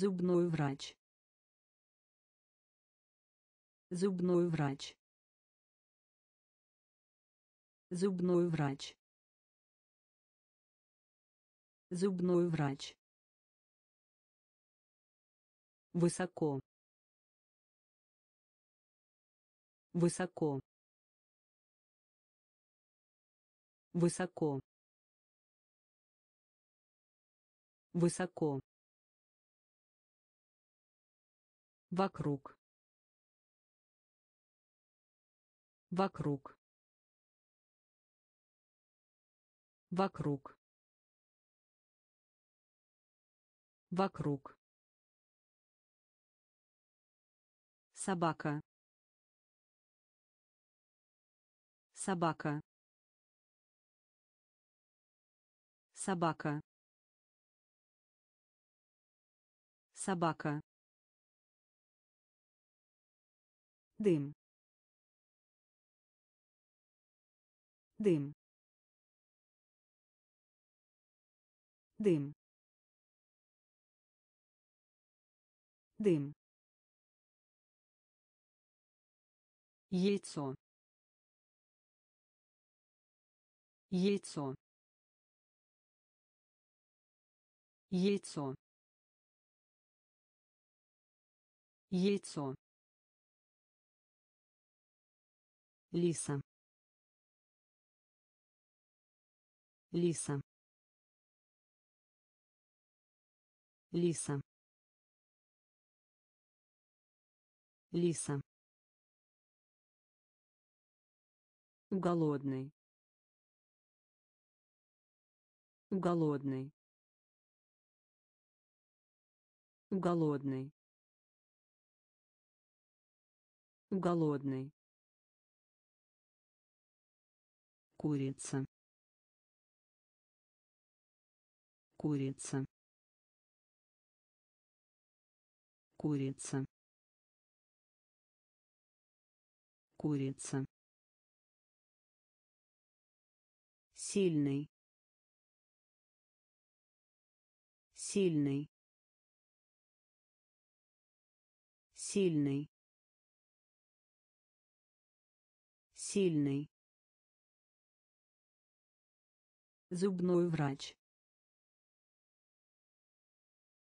зубной врач. Зубной врач. Зубной врач. Зубной врач. Высоко. Высоко. Высоко. Высоко вокруг. Вокруг. Вокруг. Вокруг. Собака. Собака. Собака. Собака дым. Дым. Дым. Дым. Яйцо. Яйцо. Яйцо. Яйцо лиса. Лиса. Лиса. Лиса. Голодный. Голодный. Голодный. Голодный курица. Курица. Курица. Курица. Сильный. Сильный. Сильный. Сильный зубной врач.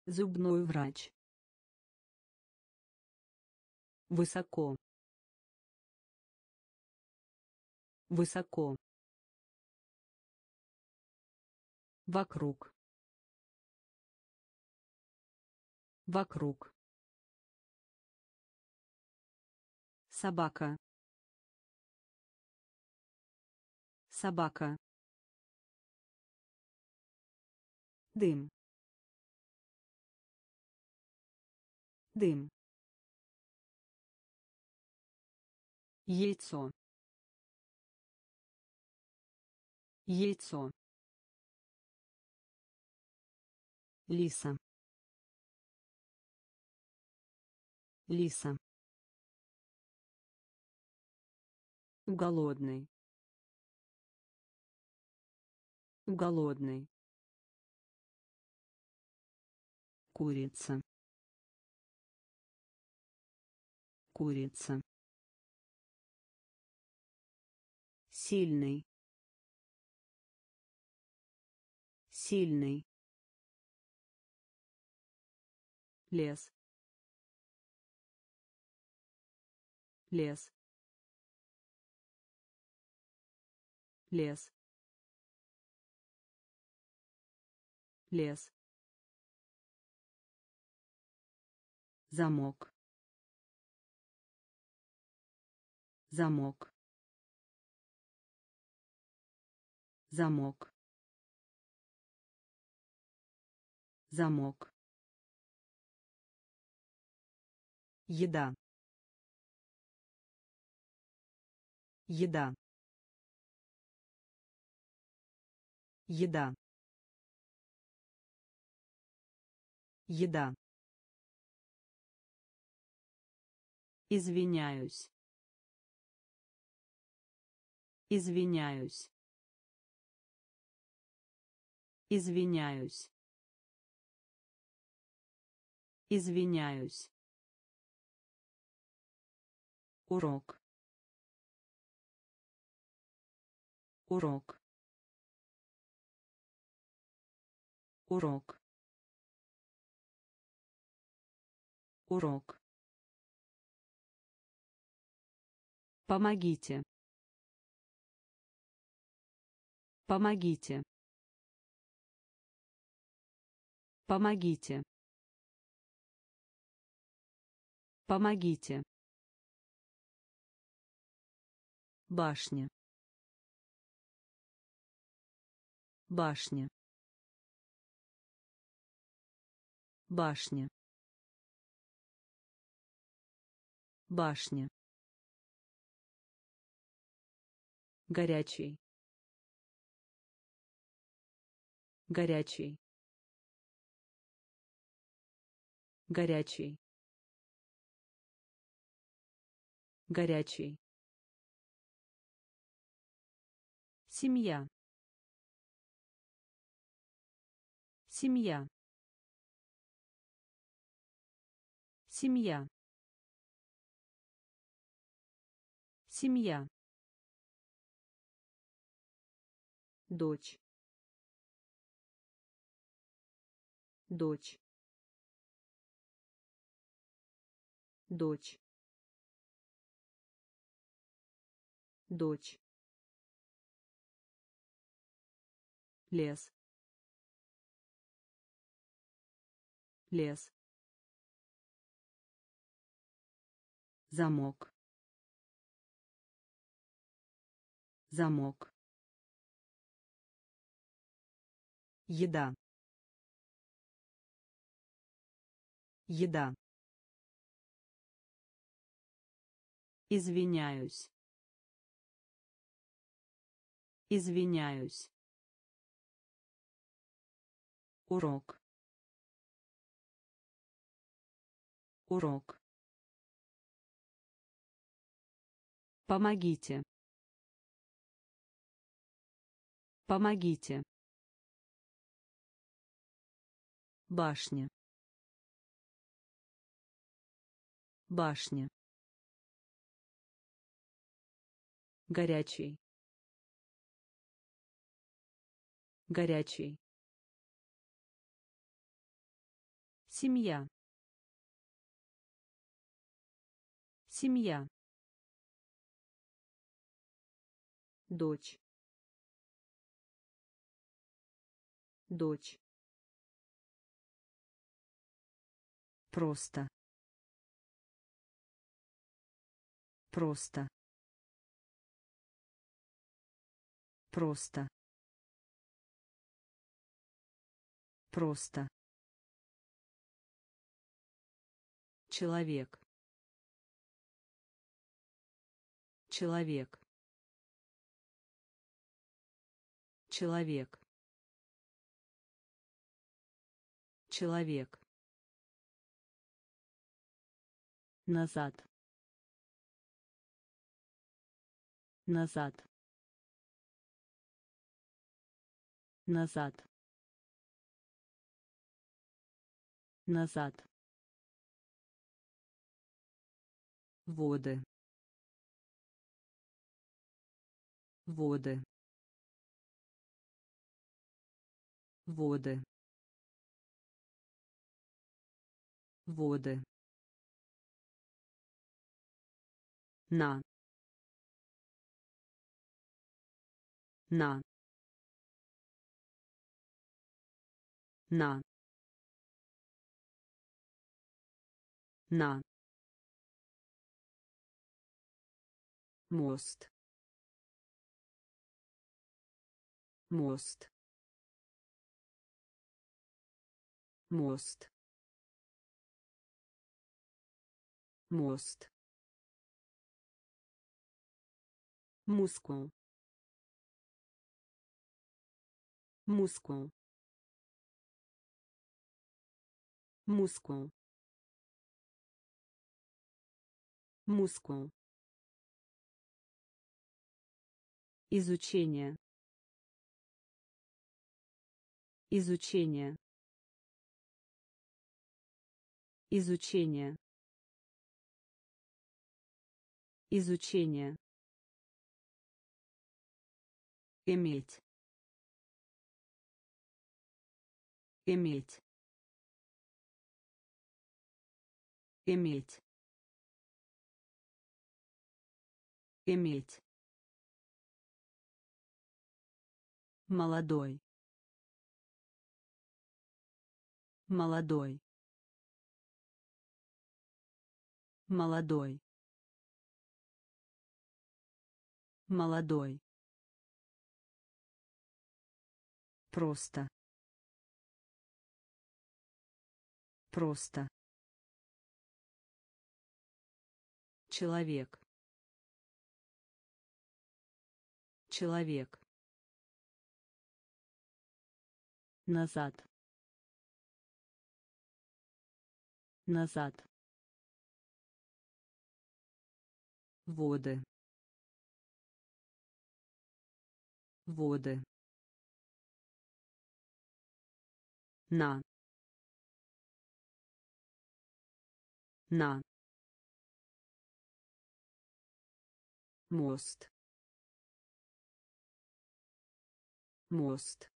Зубной врач. Высоко. Высоко. Вокруг. Вокруг. Собака. Собака дым. Дым. Яйцо. Яйцо. Лиса. Лиса. Голодный. Голодный курица. Курица. Сильный. Сильный. Лес. Лес. Лес. Лес замок. Замок. Замок. Замок. Еда. Еда. Еда. Еда извиняюсь. Извиняюсь. Извиняюсь. Извиняюсь. урок. Урок. Урок. Урок Помогите. Помогите. Помогите. Помогите. Башня. Башня. Башня. Башня. Горячий. Горячий. Горячий. Горячий. Семья. Семья. Семья. Семья дочь. Дочь. Дочь. Дочь. Лес. Лес. Замок. Замок еда. Еда. Извиняюсь. Извиняюсь. Урок. Урок. Помогите. Помогите. Башня. Башня. Горячий. Горячий. Семья. Семья. Дочь. Дочь. Просто. Просто. Просто. Просто. Человек. Человек. Человек. Человек. Назад. Назад. Назад. Назад. Воды. Воды. Воды. Воды на. На. На. На. Мост. Мост. Мост. Мост мускул. Мускул. Мускул. Мускул. Изучение. Изучение. Изучение. Изучение. Иметь. Иметь. Иметь. Иметь. Молодой. Молодой. Молодой. Молодой. Просто. Просто. Человек. Человек. Назад. Назад. Воды. Воды. На. На. мост. Мост.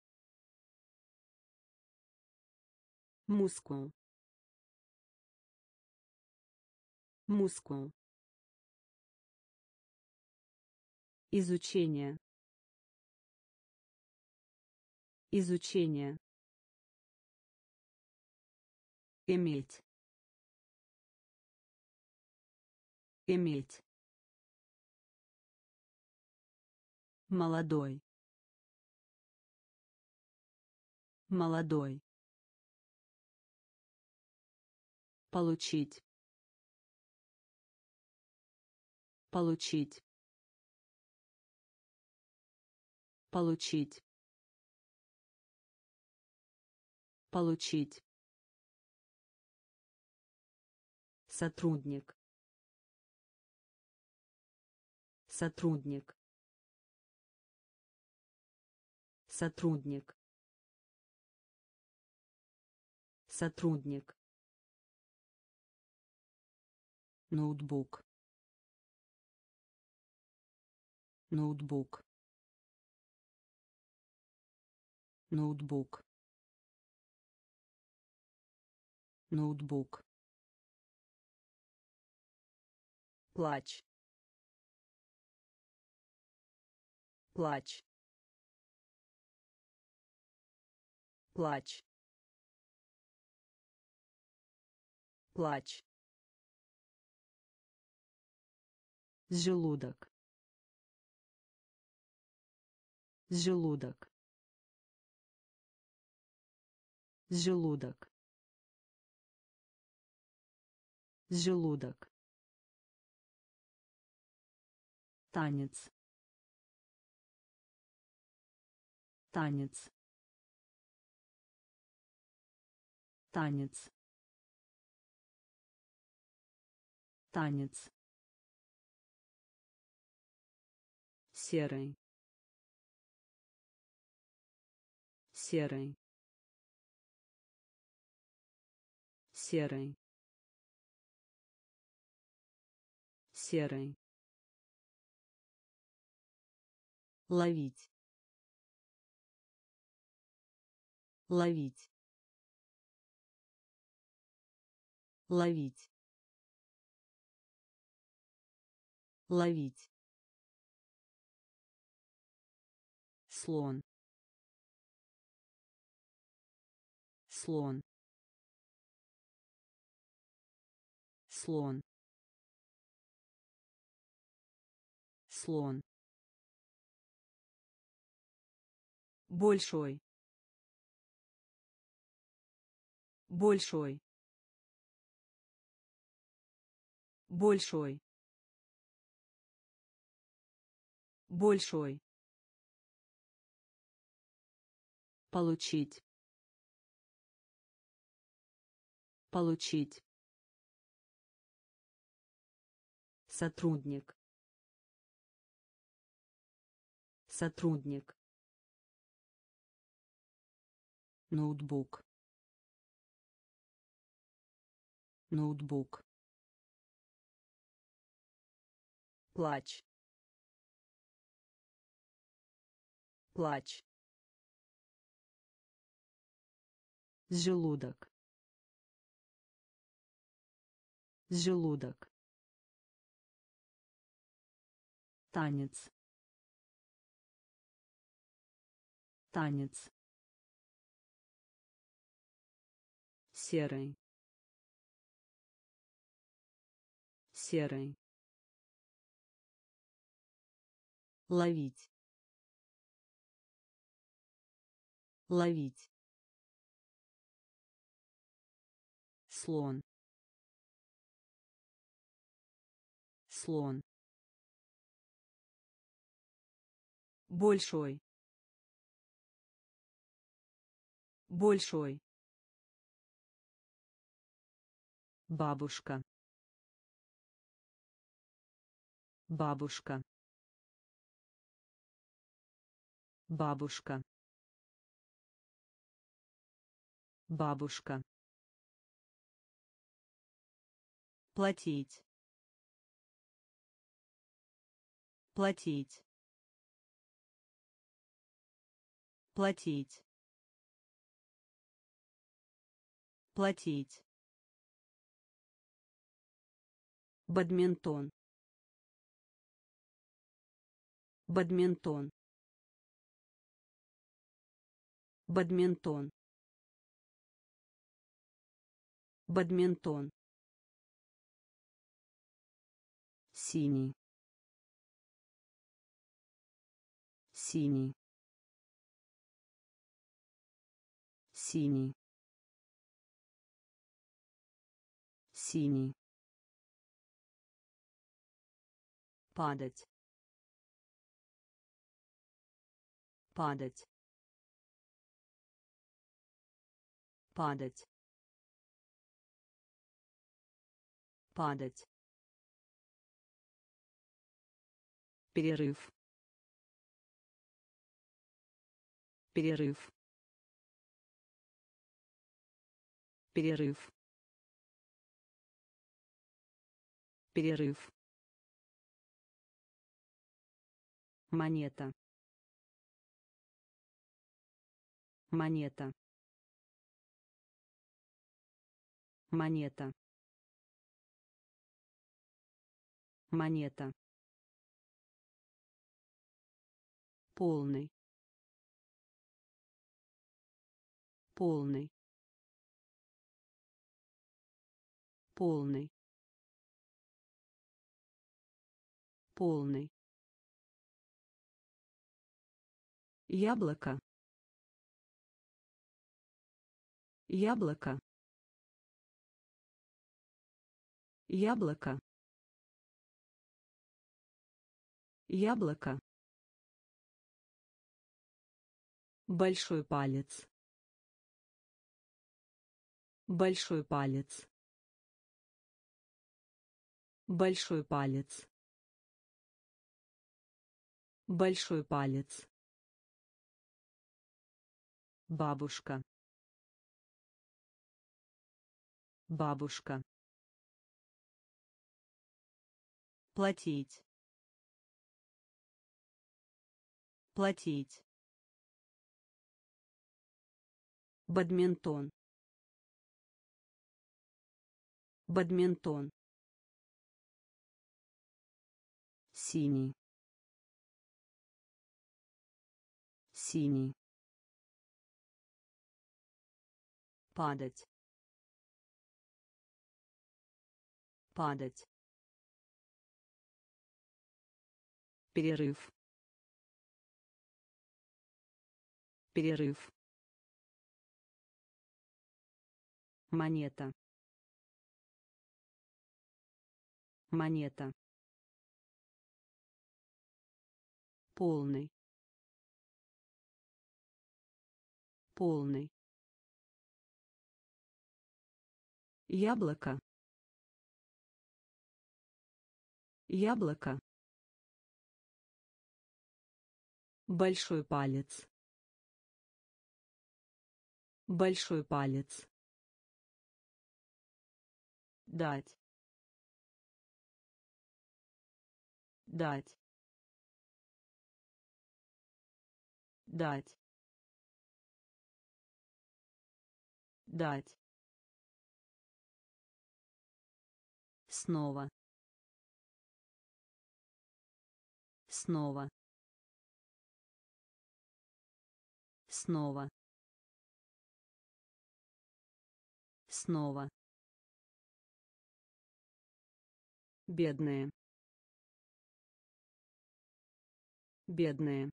Мускул. Мускул. Изучение. Изучение иметь. Иметь. Молодой. Молодой. Получить. Получить. Получить. Получить сотрудник. Сотрудник. Сотрудник. Сотрудник. Ноутбук. Ноутбук. Ноутбук. Ноутбук плач. Плач. Плач. Плач. Желудок. Желудок. Желудок. Желудок танец. Танец. Танец. Танец. Серый. Серый. Серый. Серый ловить. Ловить. Ловить. Ловить. Слон. Слон. Слон. Слон большой. Большой. Большой. Большой. Получить. Получить. Сотрудник. Сотрудник ноутбук. Ноутбук. Плач. Плач. Желудок. Желудок. Танец. Танец серый. Серый. Ловить. Ловить. Слон. Слон. Большой. Большой бабушка. Бабушка. Бабушка. Бабушка. Платить. Платить. Платить. Платить бадминтон. Бадминтон. Бадминтон. Бадминтон. Синий. Синий. Синий. Синий падать. Падать. Падать. Падать. Перерыв. Перерыв. Перерыв. Перерыв монета. Монета. Монета. Монета. Полный. Полный. Полный. Полный яблоко. Яблоко. Яблоко. Яблоко. Большой палец. Большой палец. Большой палец. Большой палец бабушка. Бабушка. Платить. Платить. Бадминтон. Бадминтон. Синий. Синий падать. Падать. Перерыв. Перерыв. Монета. Монета. Полный. Полный яблоко. Яблоко. Большой палец. Большой палец. Дать. Дать. Дать. Дать снова. Снова. Снова. Снова. Бедные. Бедные.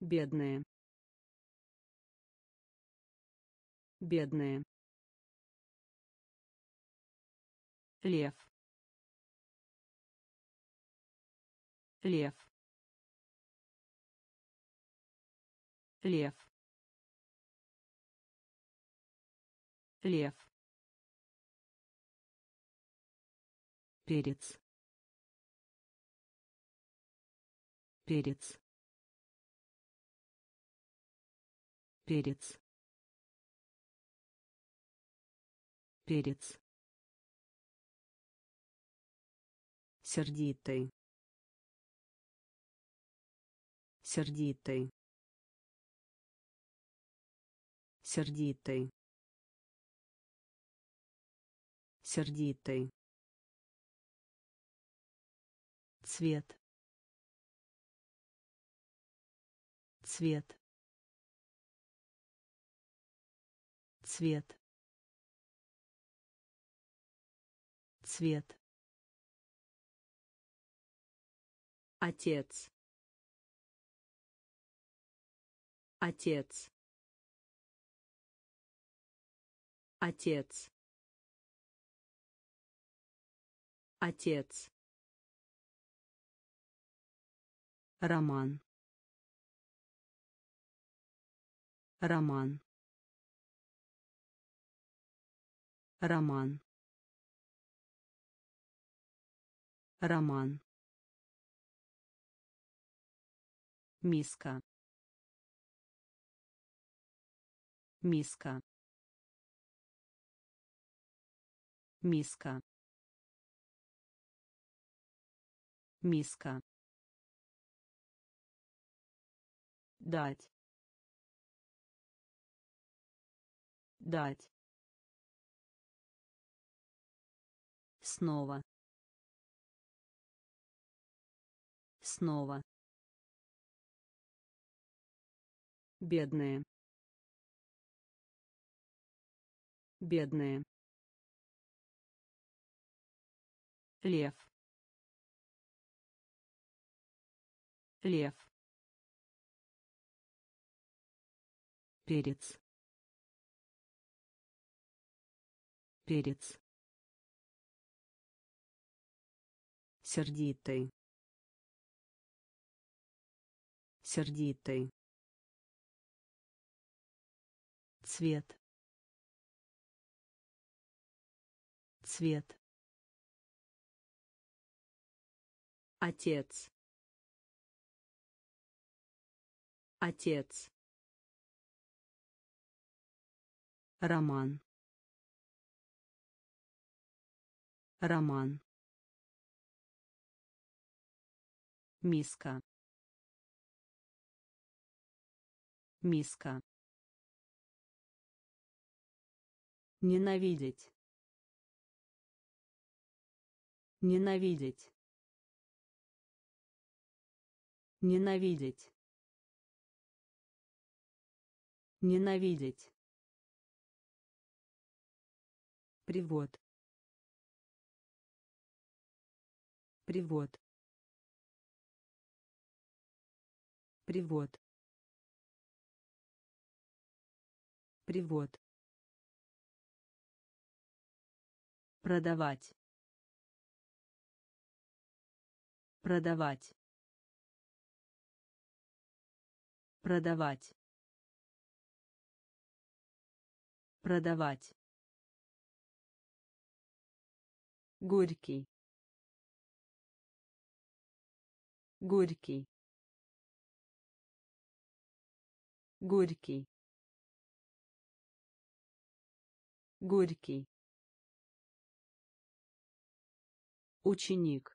Бедные. Бедные лев. Лев. Лев. Лев. Перец. Перец. Перец. Перец сердитый сердитый сердитый сердитый цвет. Цвет. Цвет. Цвет отец. Отец. Отец. Отец. Роман. Роман. Роман. Роман миска. Миска. Миска. Миска. Дать. Дать. Снова. Снова бедные. Бедные. Лев. Лев. Перец. Перец. Сердитый. Сердитый цвет. Цвет. Отец. Отец. Роман. Роман. Миска. Миска ненавидеть. Ненавидеть. Ненавидеть. Ненавидеть. Привод. Привод. Привод. Привод продавать. Продавать. Продавать. Продавать. Горький. Горький. Горький. Горький ученик.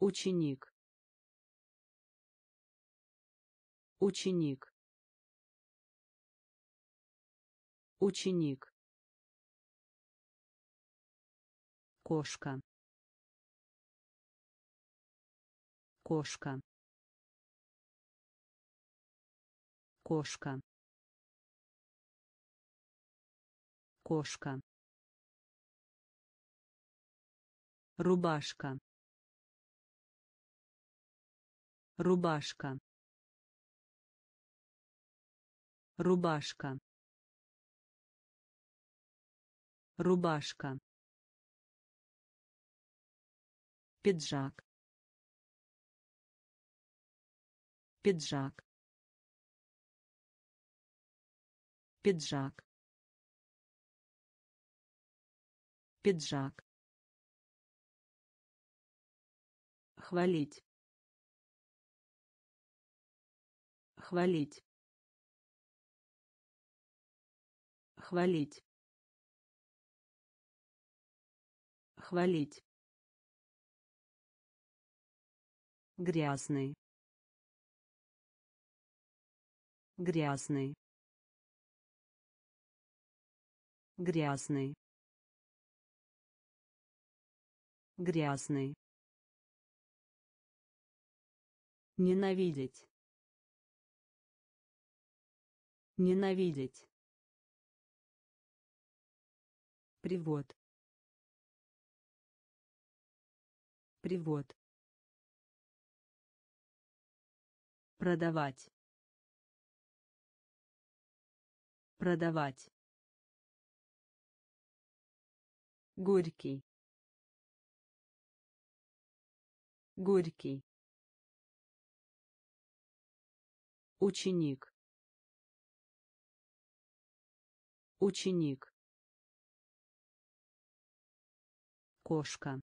Ученик. Ученик. Ученик. Кошка. Кошка. Кошка. Кошка рубашка. Рубашка. Рубашка. Рубашка. Пиджак. Пиджак. Пиджак. Пиджак хвалить. Хвалить. Хвалить. Хвалить. Грязный. Грязный. Грязный. Грязный ненавидеть. Ненавидеть. Привод. Привод. Продавать. Продавать. Горький. Горький ученик. Ученик. Кошка.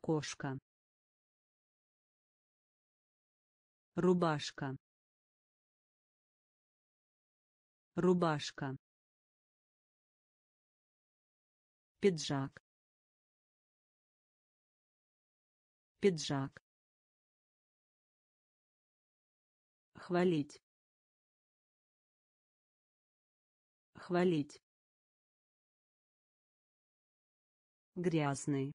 Кошка. Рубашка. Рубашка. Пиджак. Пиджак хвалить. Хвалить. Грязный.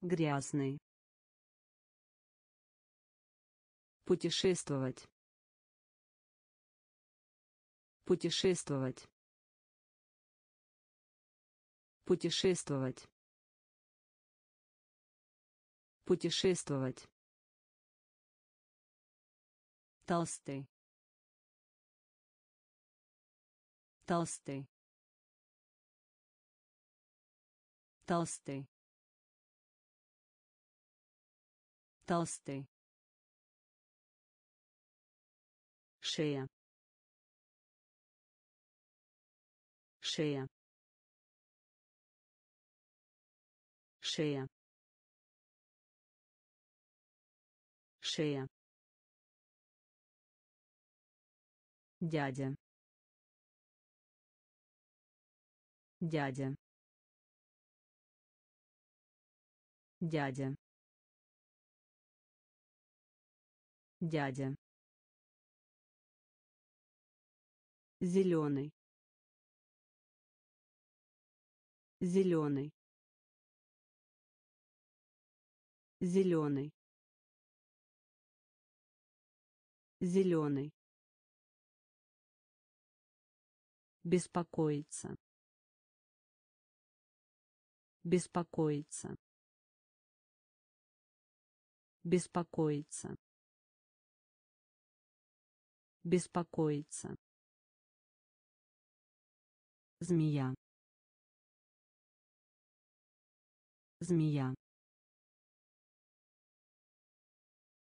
Грязный. Путешествовать. Путешествовать. Путешествовать. Путешествовать толстый. Толстый. Толстый. Толстый. Шея. Шея. Шея. Шея дядя. Дядя. Дядя. Дядя. Зеленый зеленый зеленый зеленый беспокоиться. Беспокоиться. Беспокоиться. Беспокоиться. Змея. Змея.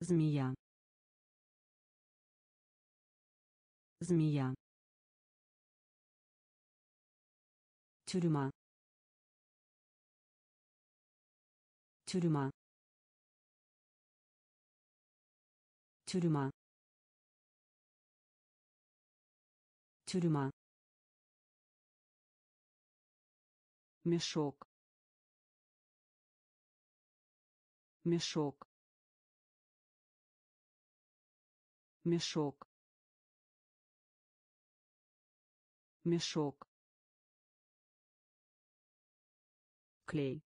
Змея. Змея тюрьма. Тюрьма. Тюрьма. Тюрьма. Мешок. Мешок. Мешок. Мешок клей.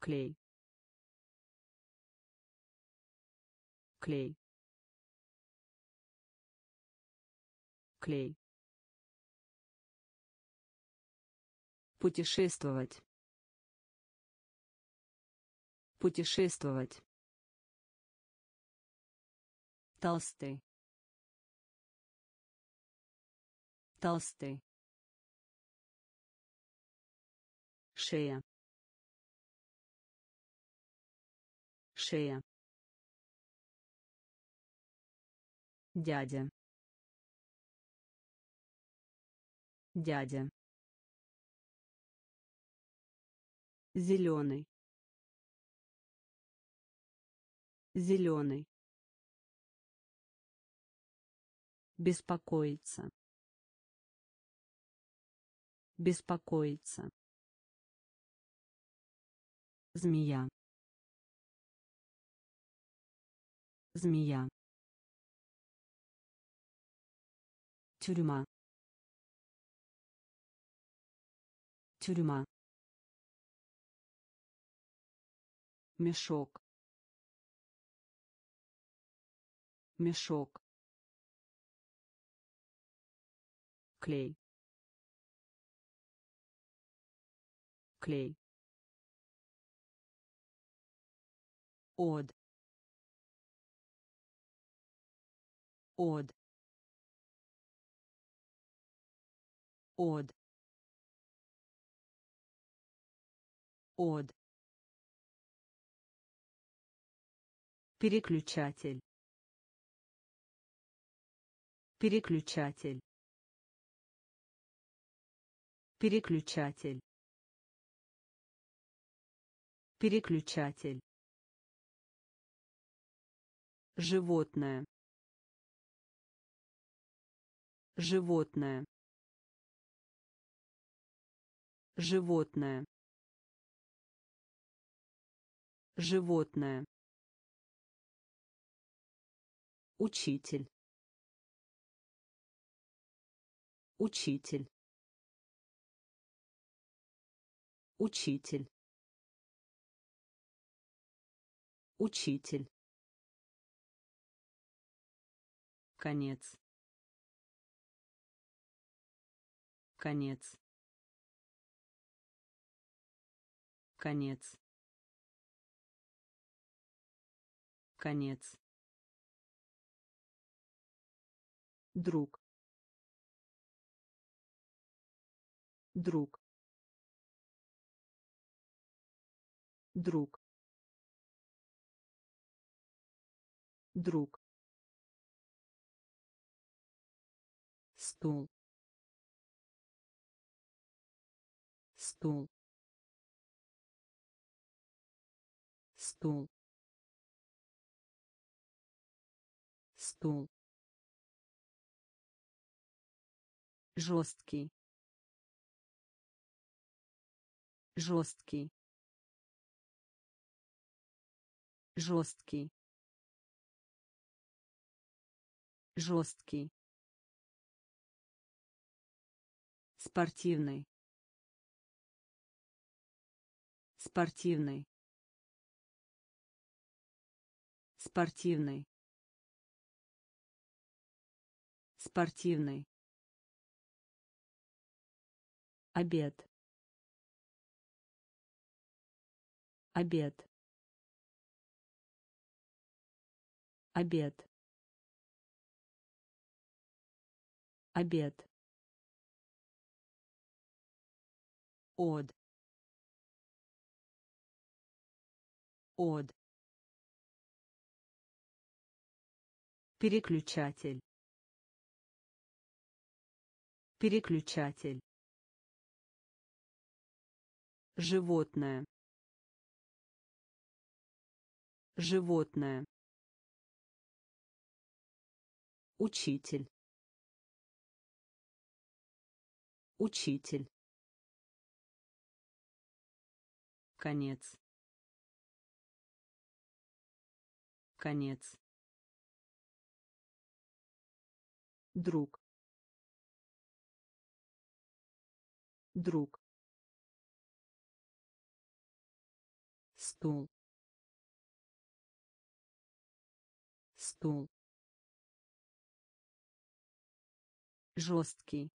Клей. Клей. Клей. Путешествовать. Путешествовать. Толстый. Толстый шея. Шея. Дядя. Дядя. Зеленый зеленый беспокоиться. Беспокоиться змея змея тюрьма тюрьма мешок мешок клей клей од. Од. Од. Од. Переключатель. Переключатель. Переключатель. Переключатель животное. Животное. Животное. Животное. Учитель. Учитель. Учитель. Учитель конец. Конец. Конец. Конец. Друг. Друг. Друг. Друг стул. Стул. Стул. Стул. Жесткий. Жесткий. Жесткий. Жесткий спортивный. Спортивный. Спортивный. Спортивный. Обед. Обед. Обед. Обед од од переключатель переключатель животное Животное. Учитель. Учитель. Конец. Конец. Друг. Друг. стул стул жесткий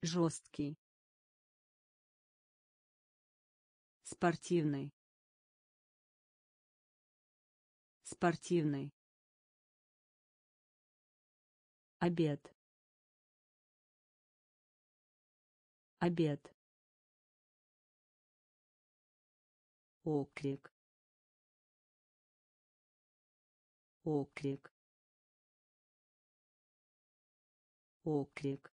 жесткий спортивный. Спортивный. Обед. Обед. Оклик оклик оклик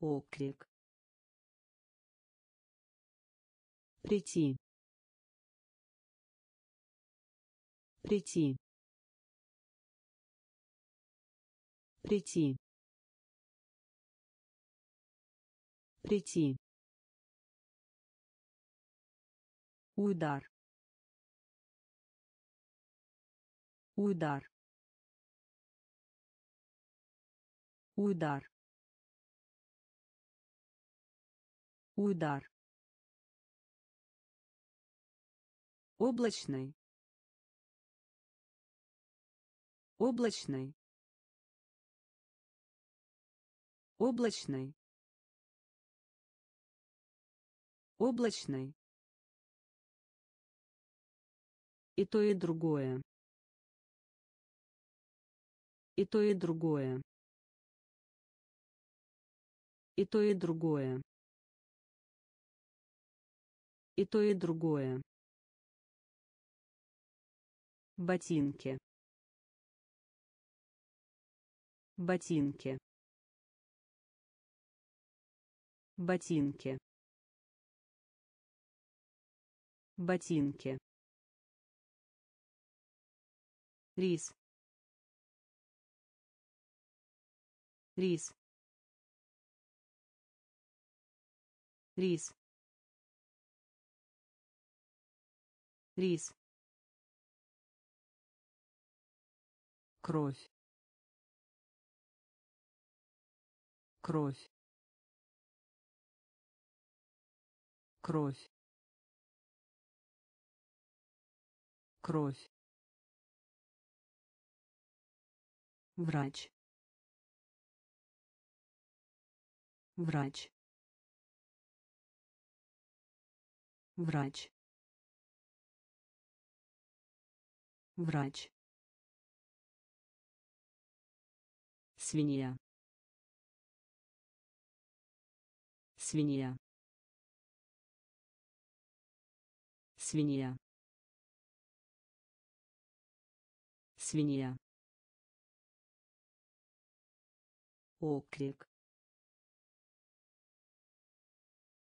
оклик прийти. Прийти. Прийти. Прийти. Удар. Удар. Удар. Удар облачный. Облачный. Облачный. Облачный. И то и другое. И то и другое. И то и другое. И то и другое ботинки. Ботинки. Ботинки. Ботинки. Рис. Рис. Рис. Рис кровь кровь кровь кровь. Врач. Врач. Врач. Врач свинья. Свинья. Свинья. Свинья. Оклик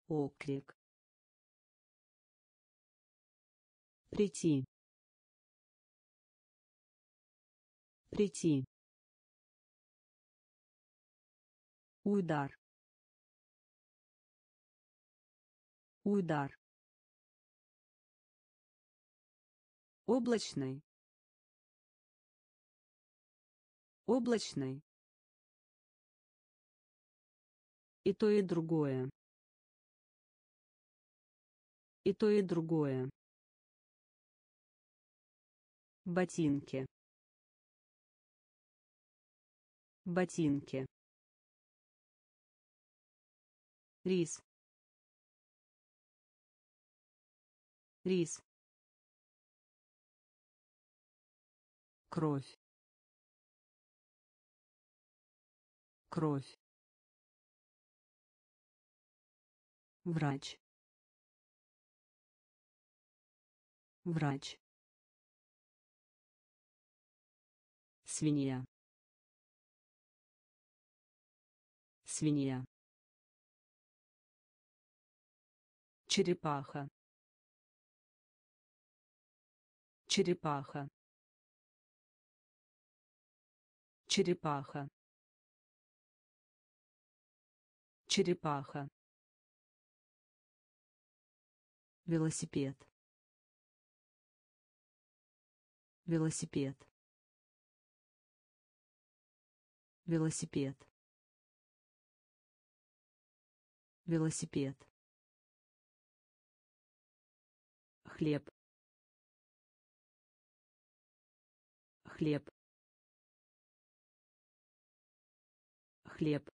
оклик прийти. Прийти удар. Удар. Облачный. Облачный. И то и другое. И то и другое. Ботинки. Ботинки рис. Рис. Кровь. Кровь. Врач. Врач. Свинья. Свинья черепаха. Черепаха. Черепаха. Черепаха. Велосипед. Велосипед. Велосипед. Велосипед хлеб. Хлеб. Хлеб.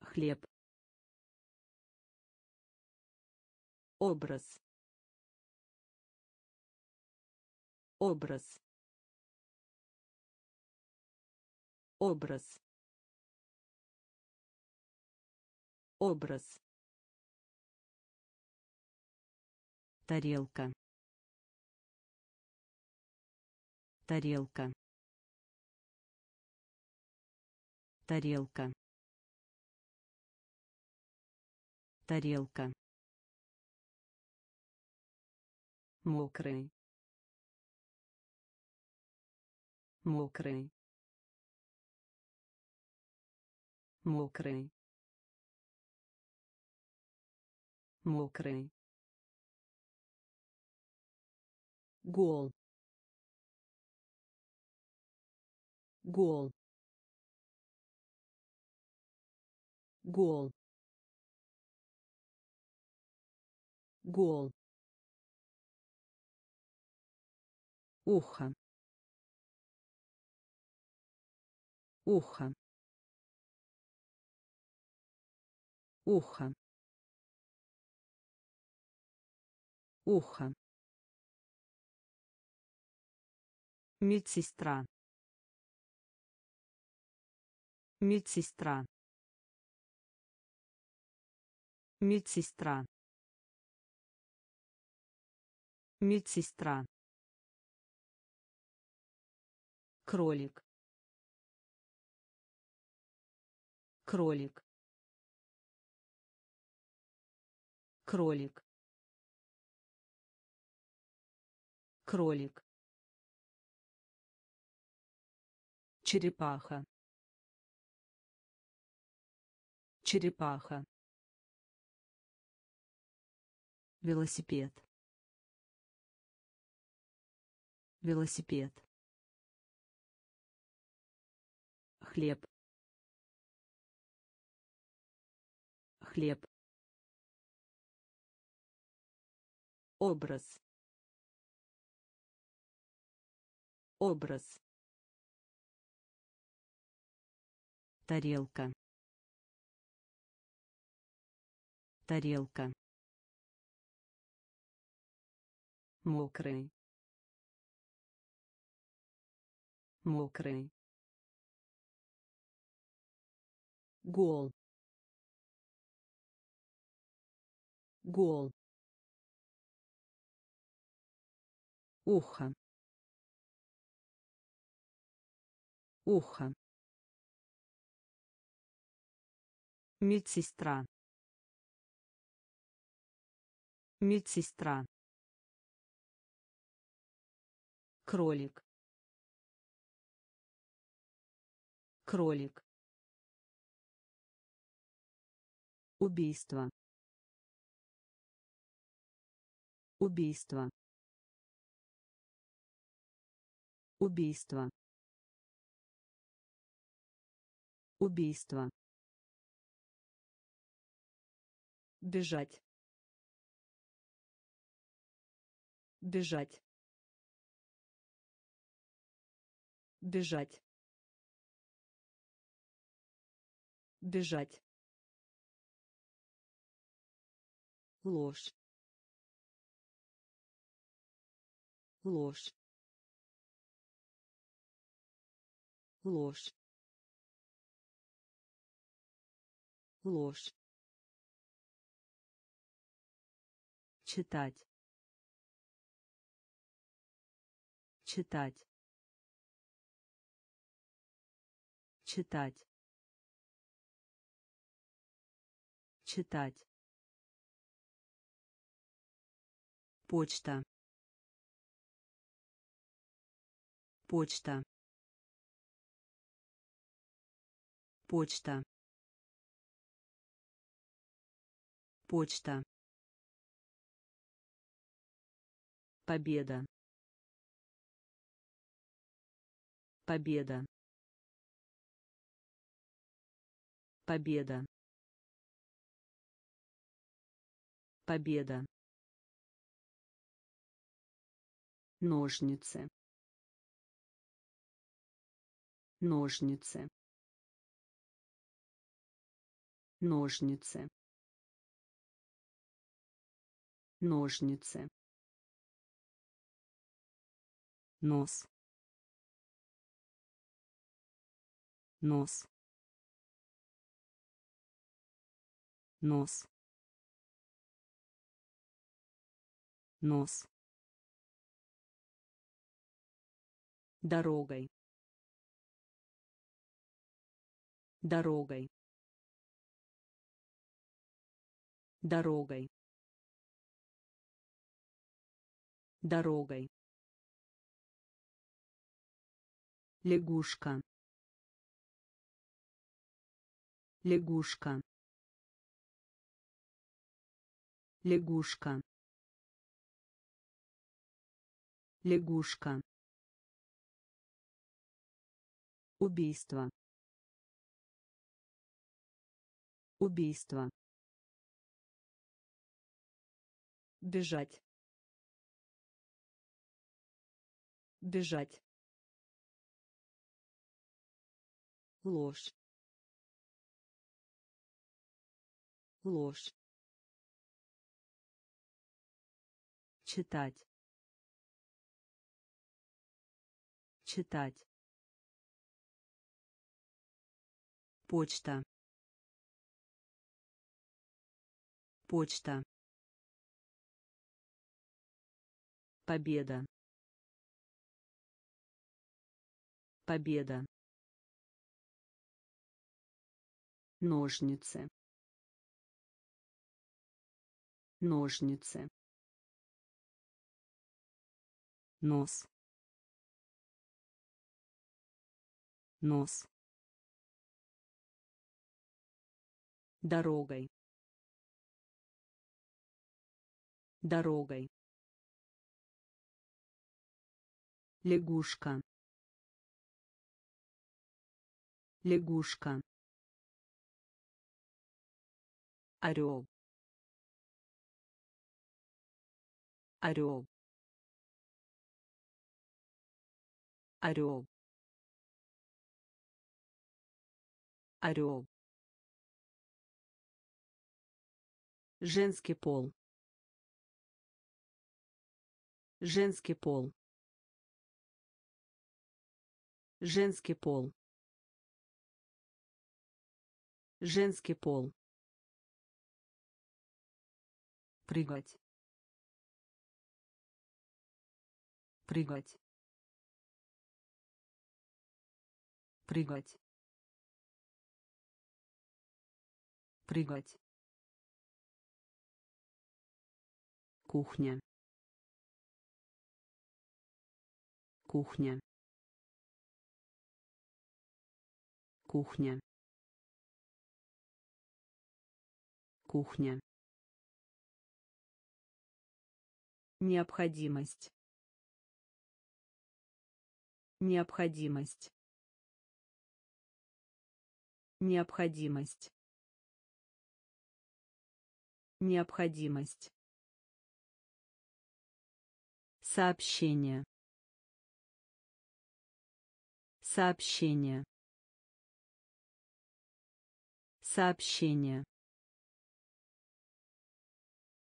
Хлеб. Образ. Образ. Образ. Образ тарелка. Тарелка. Тарелка. Тарелка. Мокрый. Мокрый. Мокрый. Мокрый гол. Гол. Гол. Гол. Ухо. Ухо. Ухо. Ухо медсестра. Медсестра. Медсестра. Медсестра. Кролик. Кролик. Кролик. Кролик черепаха. Черепаха. Велосипед. Велосипед. Хлеб. Хлеб. Образ. Образ тарелка. Тарелка. Мокрый. Мокрый. Гол. Гол. Ухо. Ухо медсестра. Медсестра. Кролик. Кролик. Убийство. Убийство. Убийство. Убийство бежать. Бежать. Бежать. Бежать. Ложь. Ложь. Ложь. Ложь читать. Читать. Читать. Читать. Почта. Почта. Почта. Почта победа. Победа. Победа. Победа. Ножницы. Ножницы. Ножницы. Ножницы нос. Нос. Нос. Нос. Дорогой. Дорогой. Дорогой. Дорогой лягушка. Лягушка. Лягушка. Лягушка. Убийство. Убийство. Бежать. Бежать ложь. Ложь. Читать. Читать. Почта. Почта. Победа. Победа ножницы ножницы нос нос дорогой дорогой лягушка лягушка орел. Орел. Орел. Орел. Женский пол. Женский пол. Женский пол. Женский пол прыгать. Прыгать. Прыгать. Прыгать. Кухня. Кухня. Кухня. Кухня необходимость. Необходимость. Необходимость. Необходимость. Сообщение. Сообщение. Сообщение.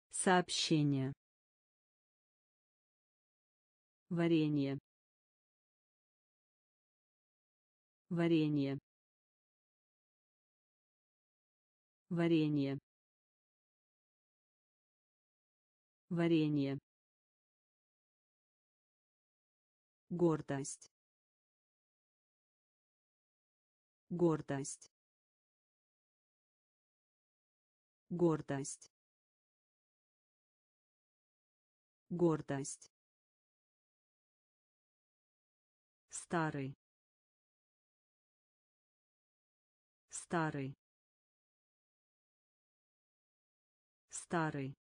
Сообщение варенье. Варенье. Варенье. Варенье. Гордость. Гордость. Гордость. Гордость старый. Старый. Старый.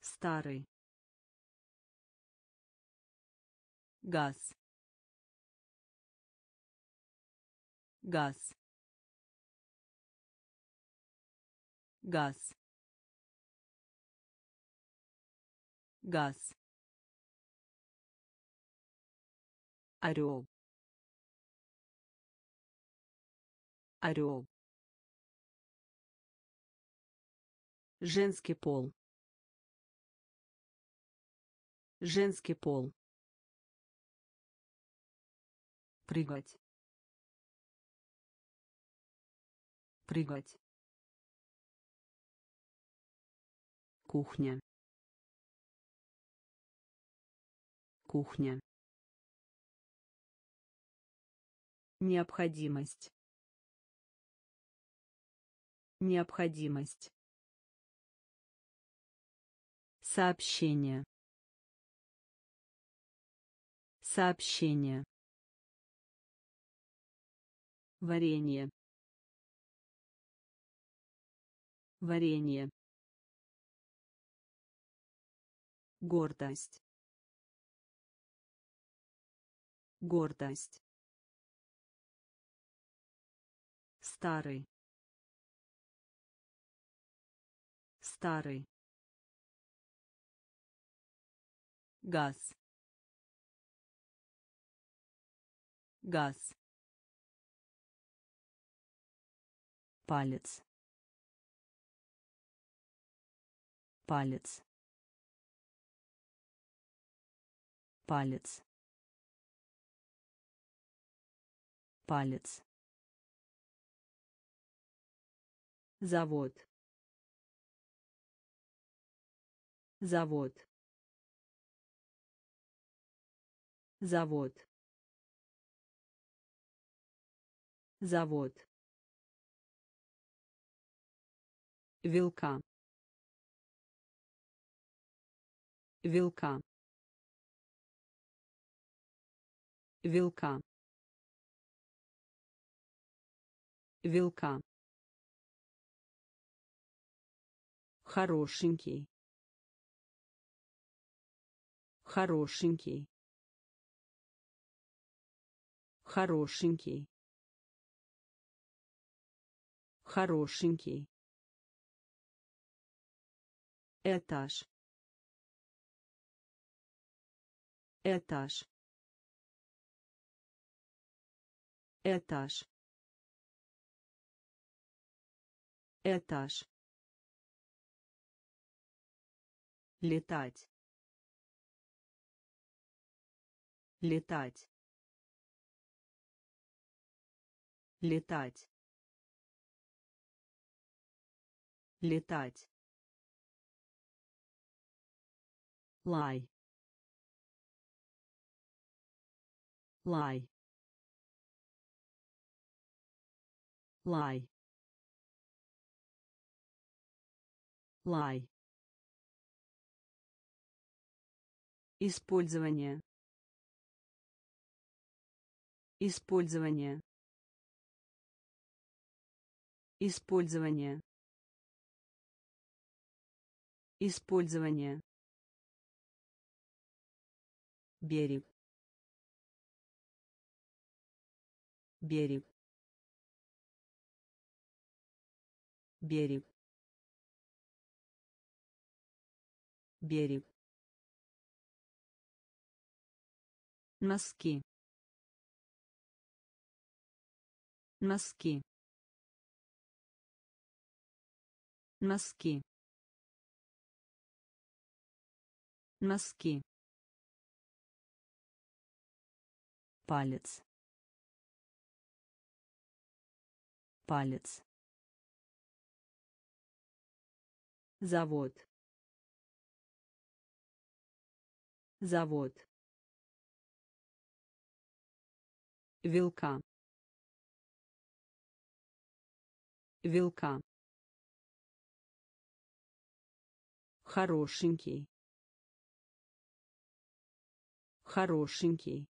Старый. Газ. Газ. Газ. Газ орел. Орел. Женский пол. Женский пол. Прыгать. Прыгать. Кухня. Кухня необходимость. Необходимость. Сообщение. Сообщение. Варенье. Варенье. Гордость. Гордость старый. Старый. Газ. Газ. Палец. Палец. Палец. Палец завод завод завод завод. Вилка вилка вилка. Вилка хорошенький. Хорошенький. Хорошенький. Хорошенький. Этаж. Этаж. Этаж. Этаж летать. Летать. Летать. Летать. Лай. Лай. Лай. Лай Использование. Использование. Использование. Использование. Берег. Берег. Берег. Берег. Носки. Носки. Носки. Носки. Палец. Палец. Завод. Завод вилка. Вилка. Хорошенький. Хорошенький.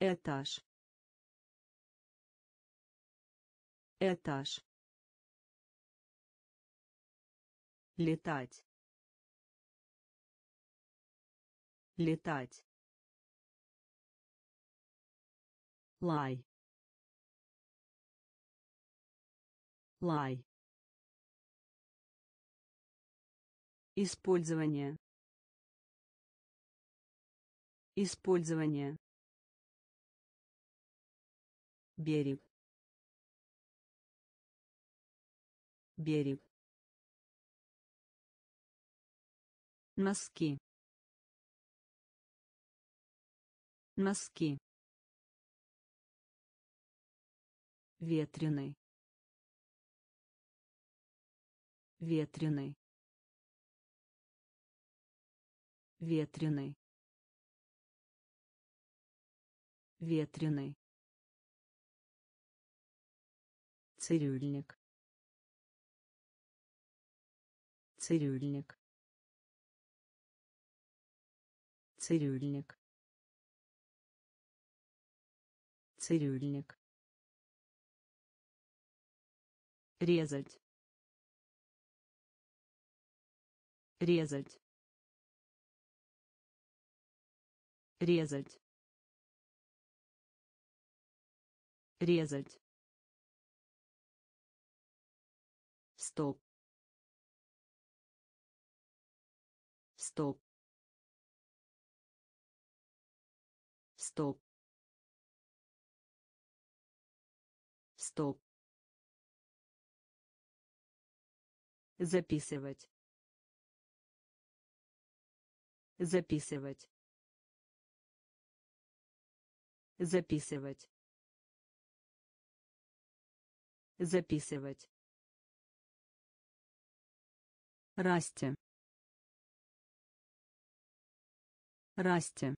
Этаж. Этаж. Летать. Летать лай. Лай. Использование. Использование. Берег. Берег. Носки. Носки ветреный. Ветреный. Ветреный. Ветреный. Цирюльник. Цирюльник. Цирюльник. Цирюльник резать. Резать. Резать. Резать. Стоп. Стоп. Стоп. Стоп записывать записывать записывать записывать Расти. Расти.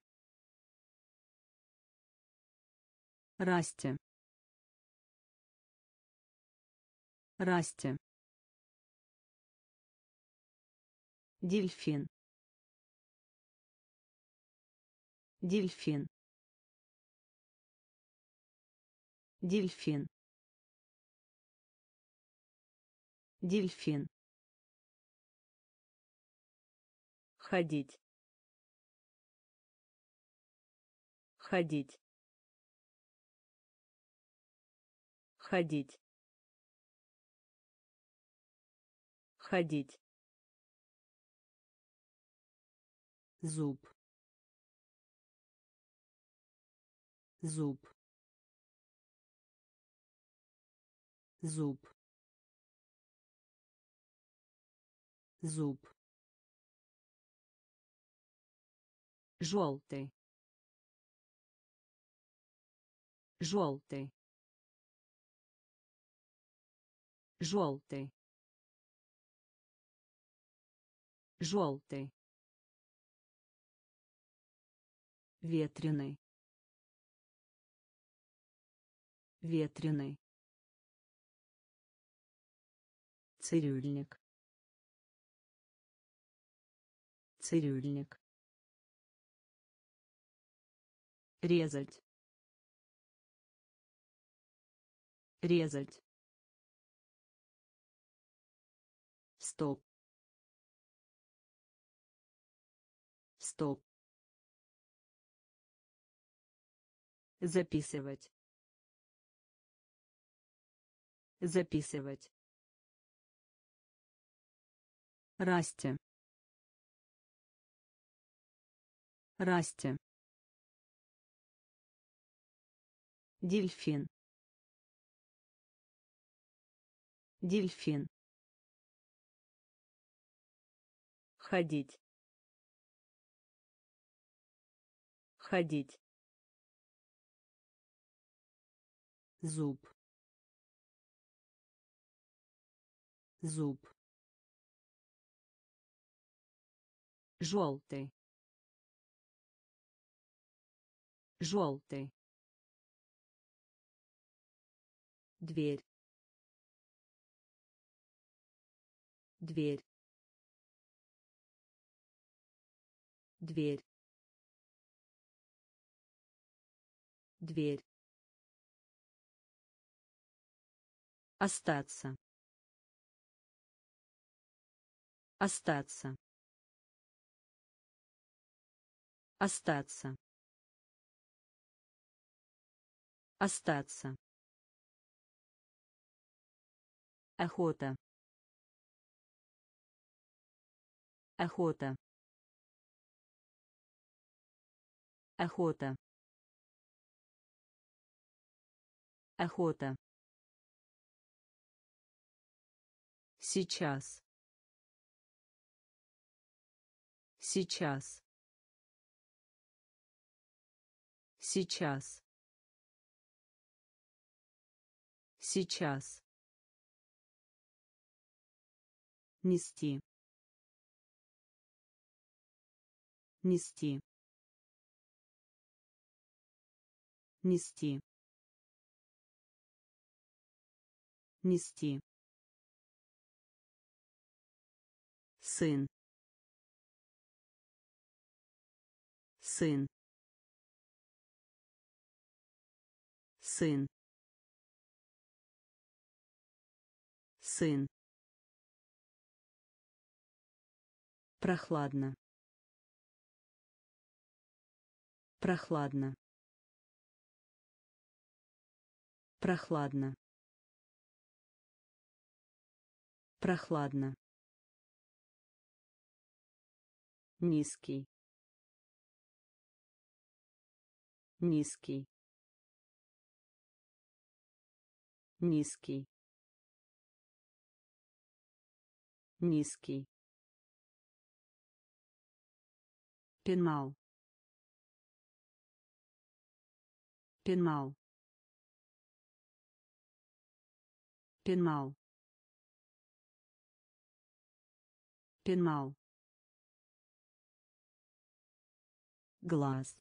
Расти. Расти. Дельфин. Дельфин. Дельфин. Дельфин. ходить ходить ходить ходить зуб. Зуб. Зуб. Зуб. Желтый. Желтый. Желтый. Желтый ветреный. Ветреный. Цирюльник. Цирюльник. Резать. Резать. Стоп. Стоп записывать записывать Расти. Расти. Дельфин. Дельфин. Ходить. Ходить. Зуб. Зуб. Желтый. Желтый. дверь дверь дверь дверь остаться. Остаться. Остаться. Остаться. Охота. Охота. Охота. Охота сейчас. Сейчас. Сейчас. Сейчас. Нести. Нести. Нести. Нести сын. Сын. Сын. Сын. Прохладно. Прохладно. Прохладно. Прохладно низкий. Низкий. Низкий. Низкий. Пенал. Пенал. Пенал. Пенал глаз.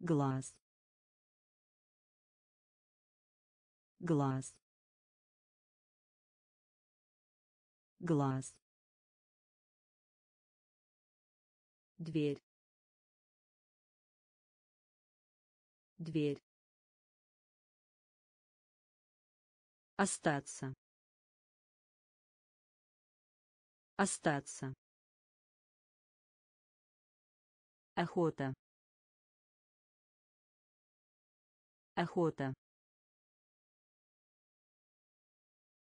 Глаз. Глаз. Глаз. Дверь. Дверь. Остаться. Остаться охота. Охота.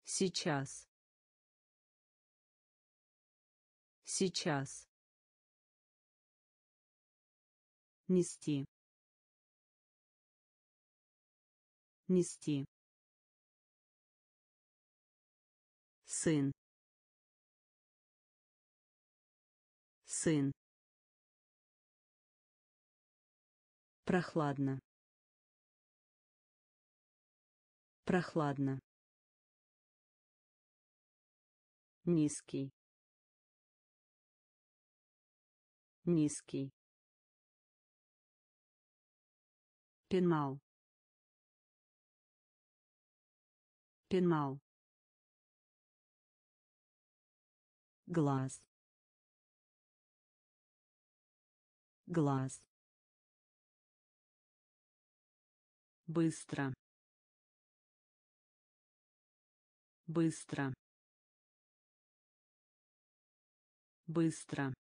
Сейчас. Сейчас. Нести. Нести. Сын. Сын прохладно. Прохладно. Низкий. Низкий. Пенал пенал глаз. Глаз быстро. Быстро. Быстро.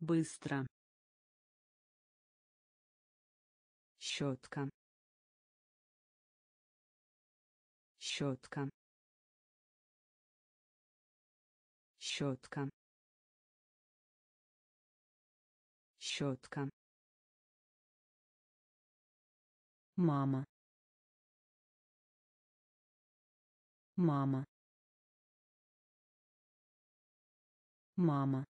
Быстро. Щетка. Щетка. Щетка. Щетка мама. Мама. Мама.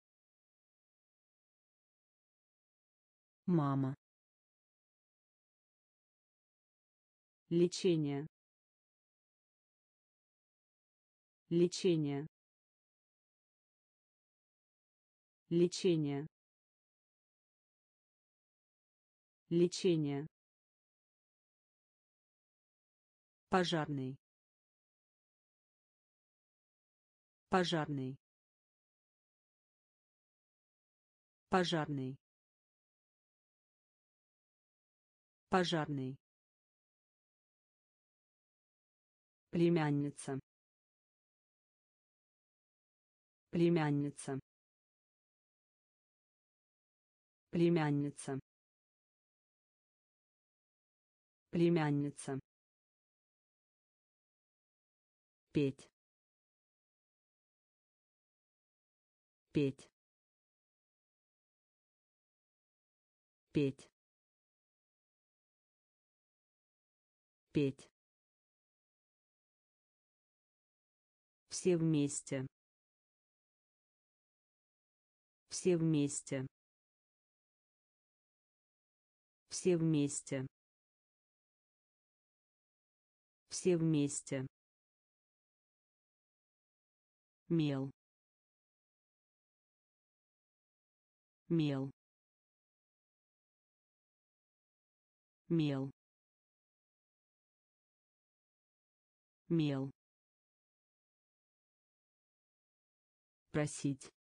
Мама. Лечение. Лечение. Лечение. Лечение. Пожарный. Пожарный. Пожарный. Пожарный. Племянница. Племянница. Племянница. Племянница. Петь. Петь. Петь. Петь. Все вместе. Все вместе. Все вместе. Все вместе. Мел. Мел. Мел. Мел. Просить.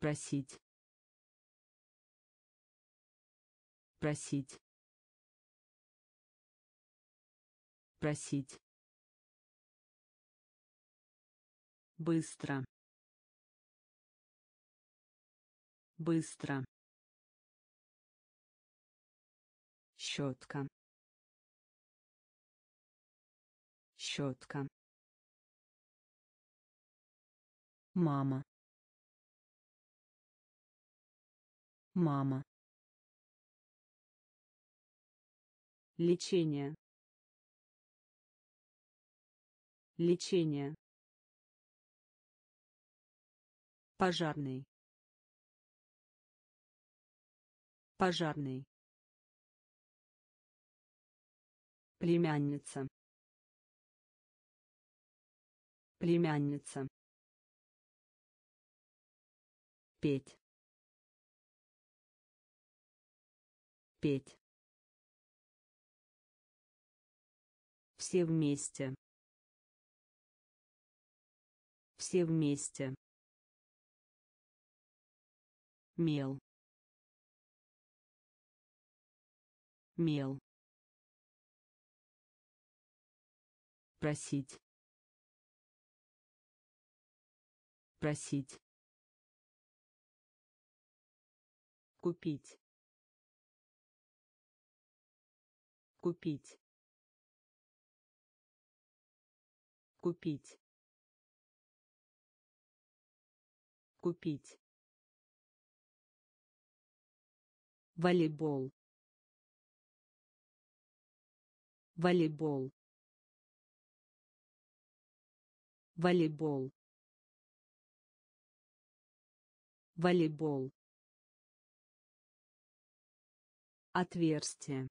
Просить. Просить. Просить. Быстро. Быстро. Щетка. Щетка. Мама. Мама. Лечение. Лечение. Пожарный. Пожарный. Племянница. Племянница. Петь. Петь. Все вместе. Все вместе. Мел. Мел. Просить. Просить. Купить. Купить. Купить. Купить. Волейбол. Волейбол. Волейбол. Волейбол. Отверстие.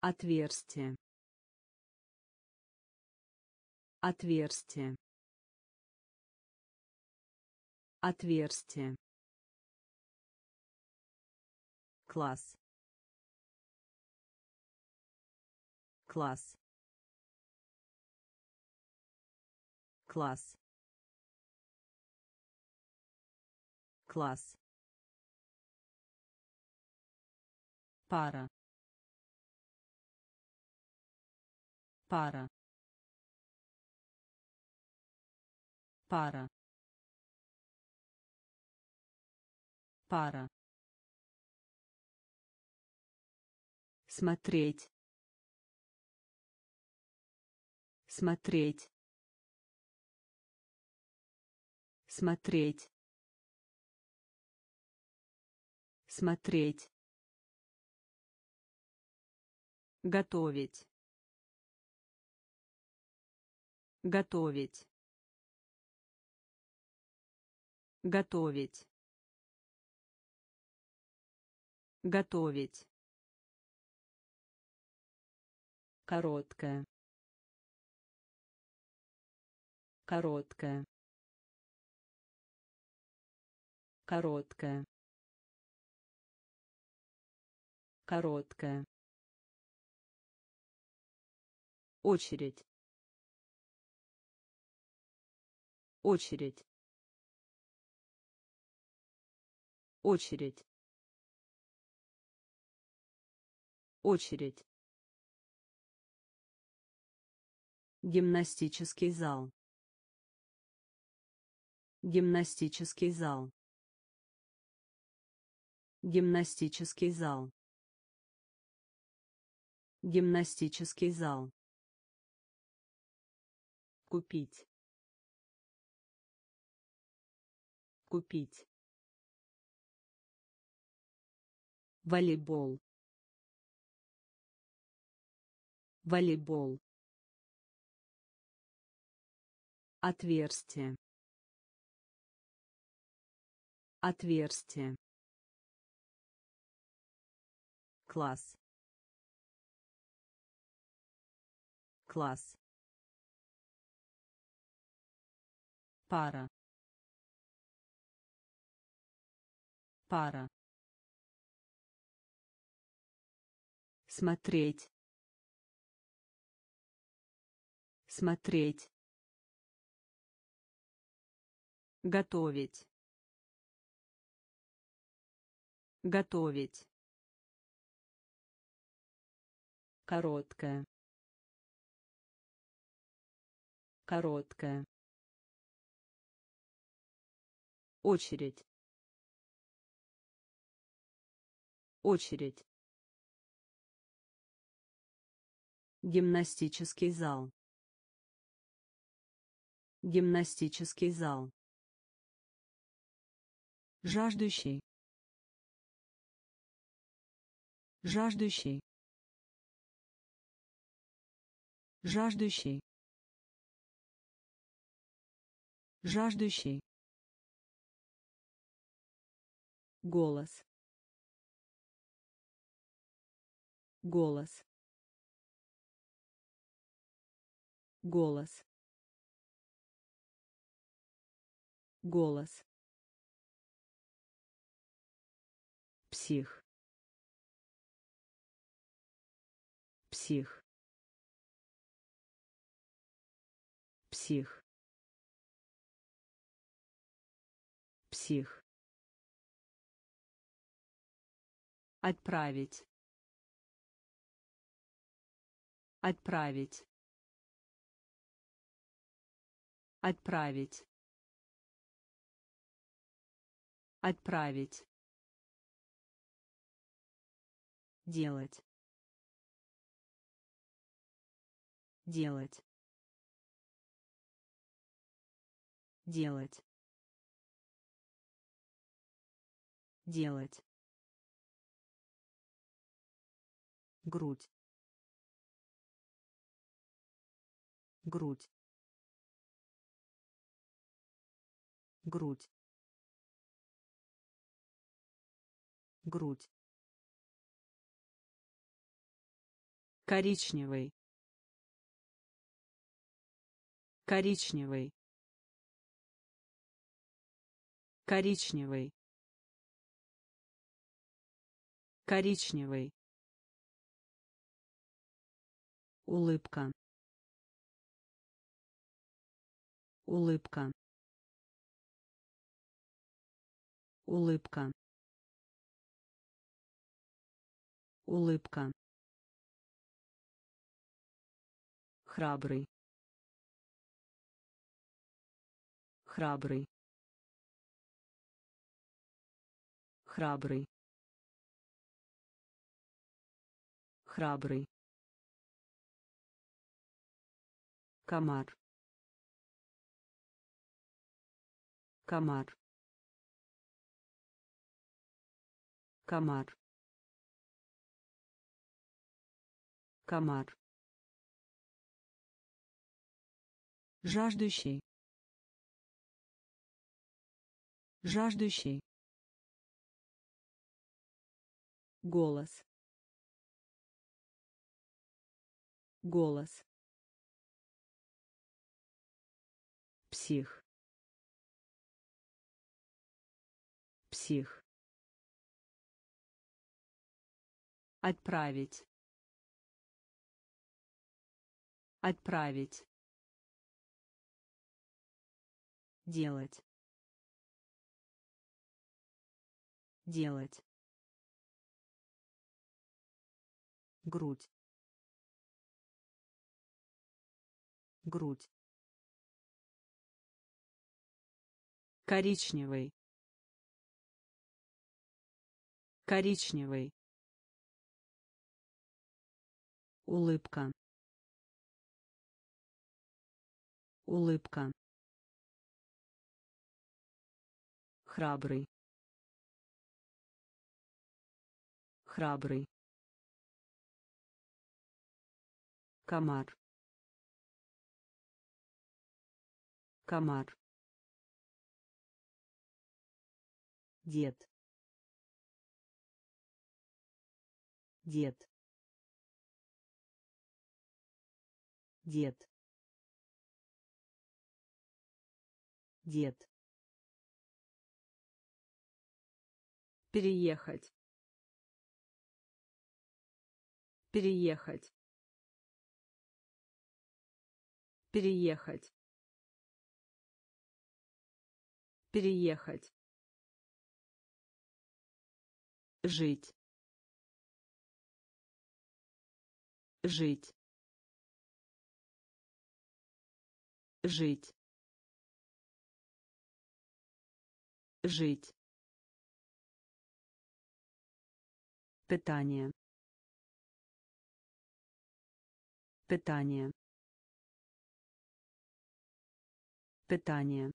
Отверстие. Отверстие. Отверстие. Класс. Класс. Класс. Класс. пара пара пара пара смотреть смотреть смотреть смотреть Готовить. Готовить. Готовить. Готовить. Короткая. Короткая. короткая короткая очередь. Очередь. Очередь. Очередь гимнастический зал. Гимнастический зал. Гимнастический зал. Гимнастический зал. Купить. Купить. Волейбол. Волейбол отверстие. Отверстие. Класс. Класс. Пара. Пара. Смотреть. Смотреть готовить. Готовить. Короткая короткая очередь. Очередь. Гимнастический зал. Гимнастический зал жаждущий. Жаждущий. Жаждущий. Жаждущий. Голос. Голос. Голос. Голос псих. Псих. Псих. Псих. Отправить. Отправить. Отправить. Отправить делать. Делать. Делать. Делать. Грудь. Грудь. Грудь. Грудь коричневый коричневый коричневый коричневый. Улыбка. Улыбка. Улыбка. Улыбка храбрый. Храбрый. Храбрый. Храбрый. Комар. Комар. Комар. Комар жаждущий жаждущий голос голос псих Псих. Отправить. Отправить. Делать. Делать. грудь. Грудь. Коричневый. Коричневый. Улыбка. Улыбка храбрый. Храбрый. Комар. Комар. Дед. Дед. Дед. Дед переехать. Переехать. Переехать. Переехать. Жить. Жить. Жить. Жить питание. Питание. Питание.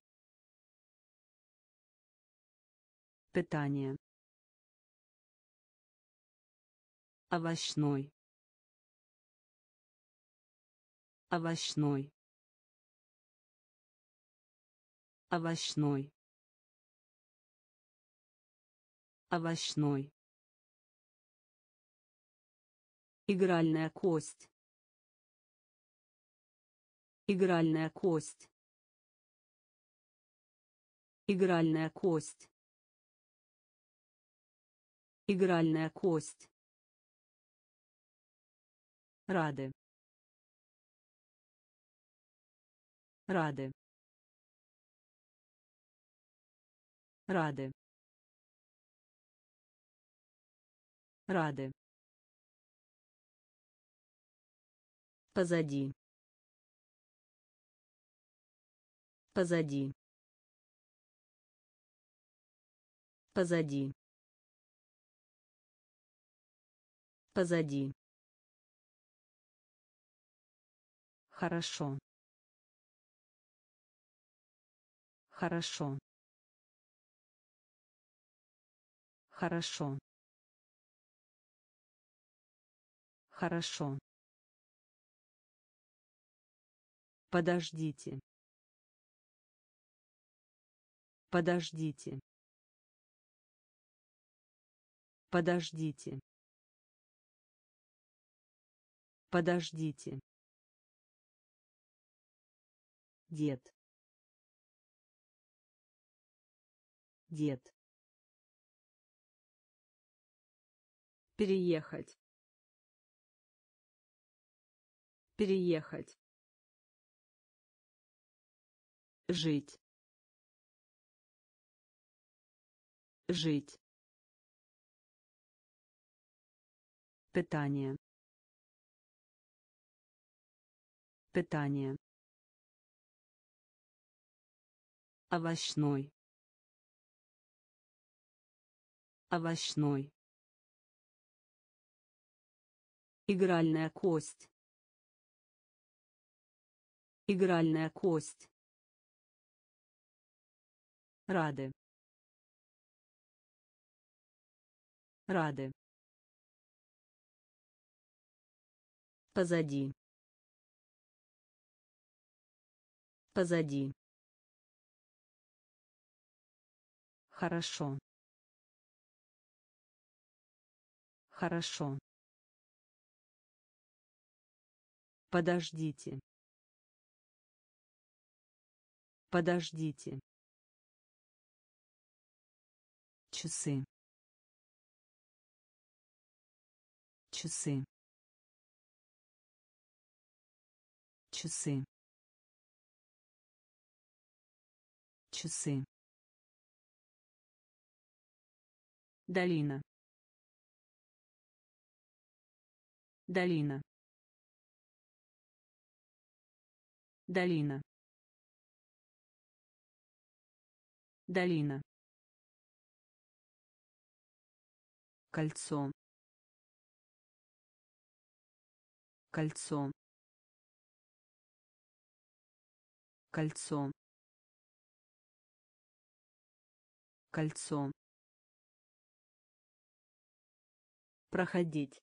Питание. Овощной. Овощной. Овощной. Овощной игральная кость. Игральная кость. Игральная кость. Игральная кость. Рады. Рады. Рады. Рады позади позади позади позади Хорошо. Хорошо. Хорошо. Хорошо. Подождите. Подождите. Подождите. Подождите. дед дед переехать переехать жить. Жить. Питание. Питание. Овощной. Овощной. Игральная кость. Игральная кость рады рады позади позади Хорошо. Хорошо. Подождите. Подождите. Часы. Часы. Часы. Часы. Долина. Долина. Долина. Долина кольцо. Кольцо. Кольцо. Кольцо. Проходить.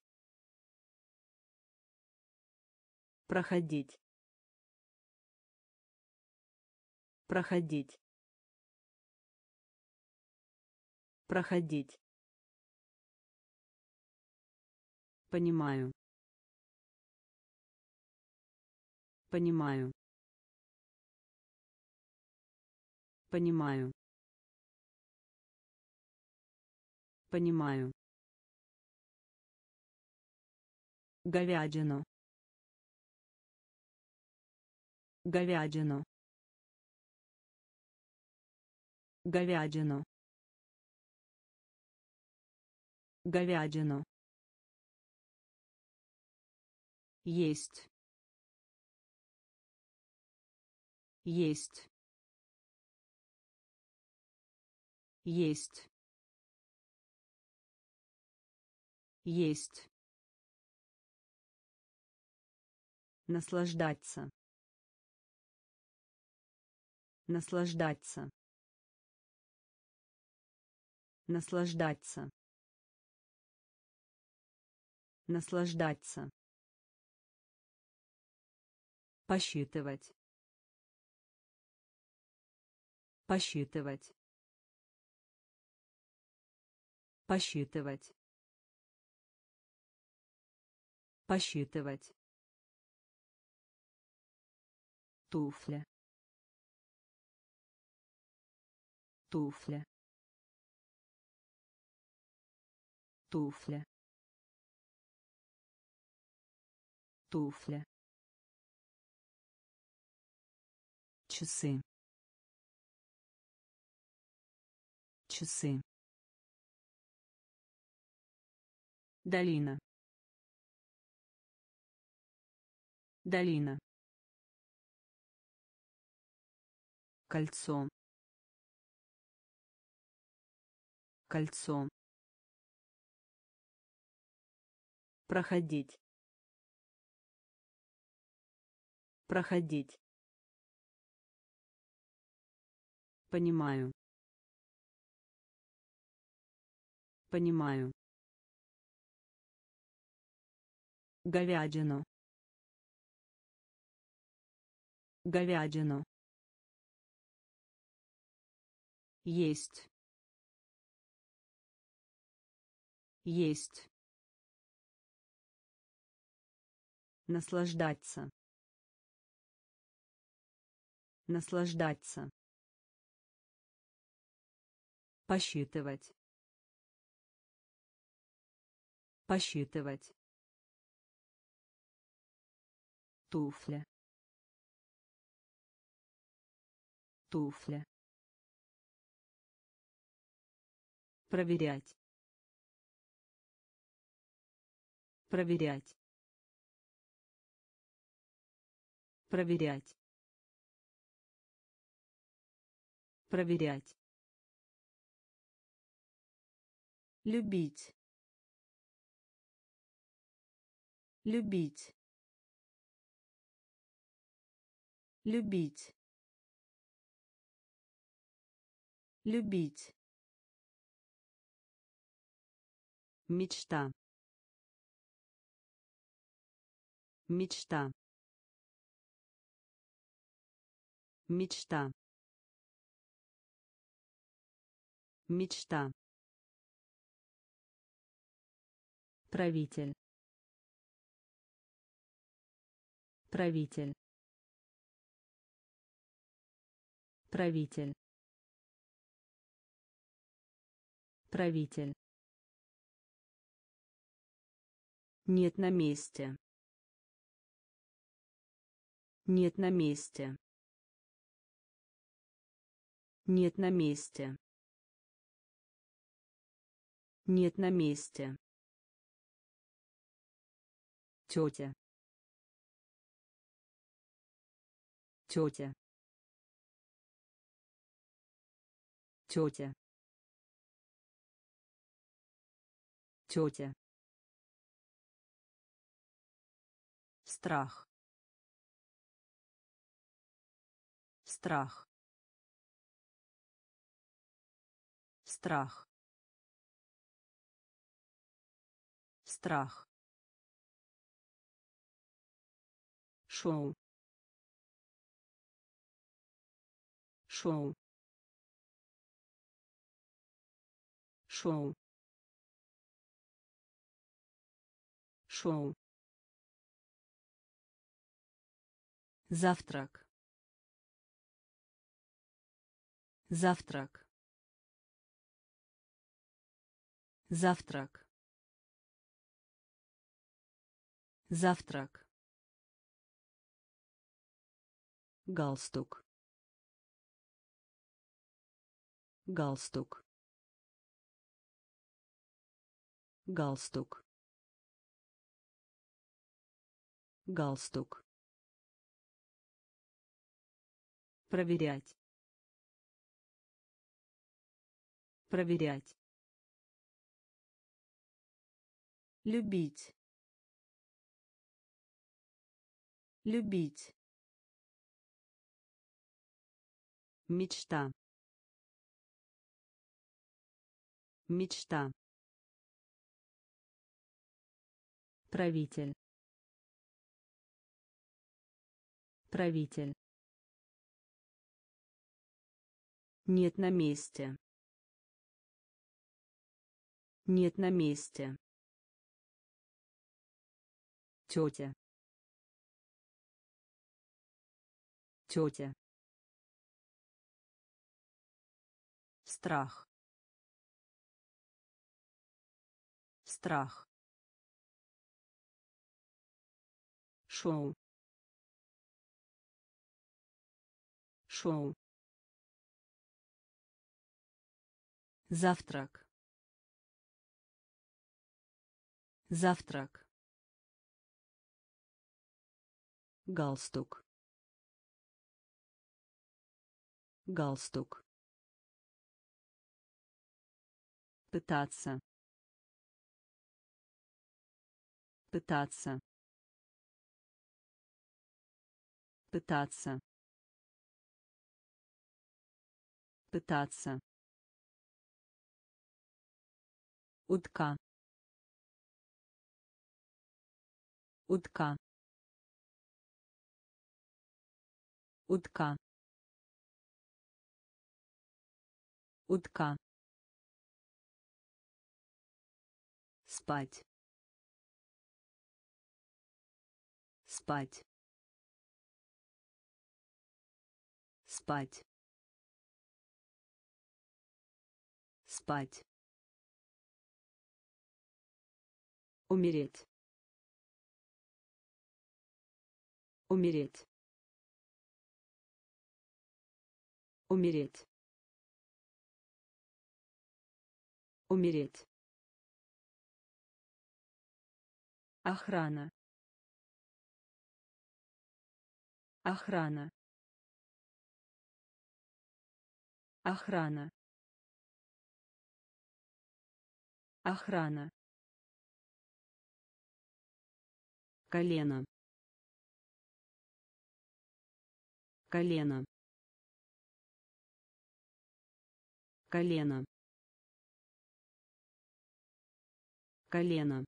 Проходить. Проходить. Проходить понимаю. Понимаю. Понимаю. Понимаю. Говядину. Говядину. Говядину. Говядину есть. Есть. Есть. Есть. Наслаждаться. Наслаждаться. Наслаждаться. Наслаждаться посчитывать. Посчитывать. Посчитывать. Посчитывать. Туфля. Туфля. Туфля. Туфля часы. Часы. Долина. Долина. Кольцо. Кольцо. Проходить. Проходить понимаю. Понимаю. Говядину. Говядину. Есть. Есть. Наслаждаться. Наслаждаться посчитывать. Посчитывать. Туфля. Туфля. Проверять. Проверять. Проверять. Проверять любить. Любить. Любить. Любить. Мечта. Мечта. Мечта. Мечта правитель правитель правитель правитель Нет на месте. Нет на месте. Нет на месте. Нет на месте. Тетя. Тетя. Тетя. Тетя. страх страх страх страх шоу шоу шоу шоу Завтрак. Завтрак. Завтрак. Завтрак. Галстук. Галстук. Галстук. Галстук. Проверять. Проверять. Любить. Любить мечта мечта правитель правитель Нет на месте. Нет на месте. Тетя. Тетя. Страх. Страх. Шоу. Шоу. Завтрак. Завтрак. галстук галстук пытаться. Пытаться. Пытаться. Пытаться. Утка. Утка. Утка. Утка спать спать спать спать Умереть. Умереть. Умереть. Умереть. Охрана. Охрана. Охрана. Охрана. колено колено колено колено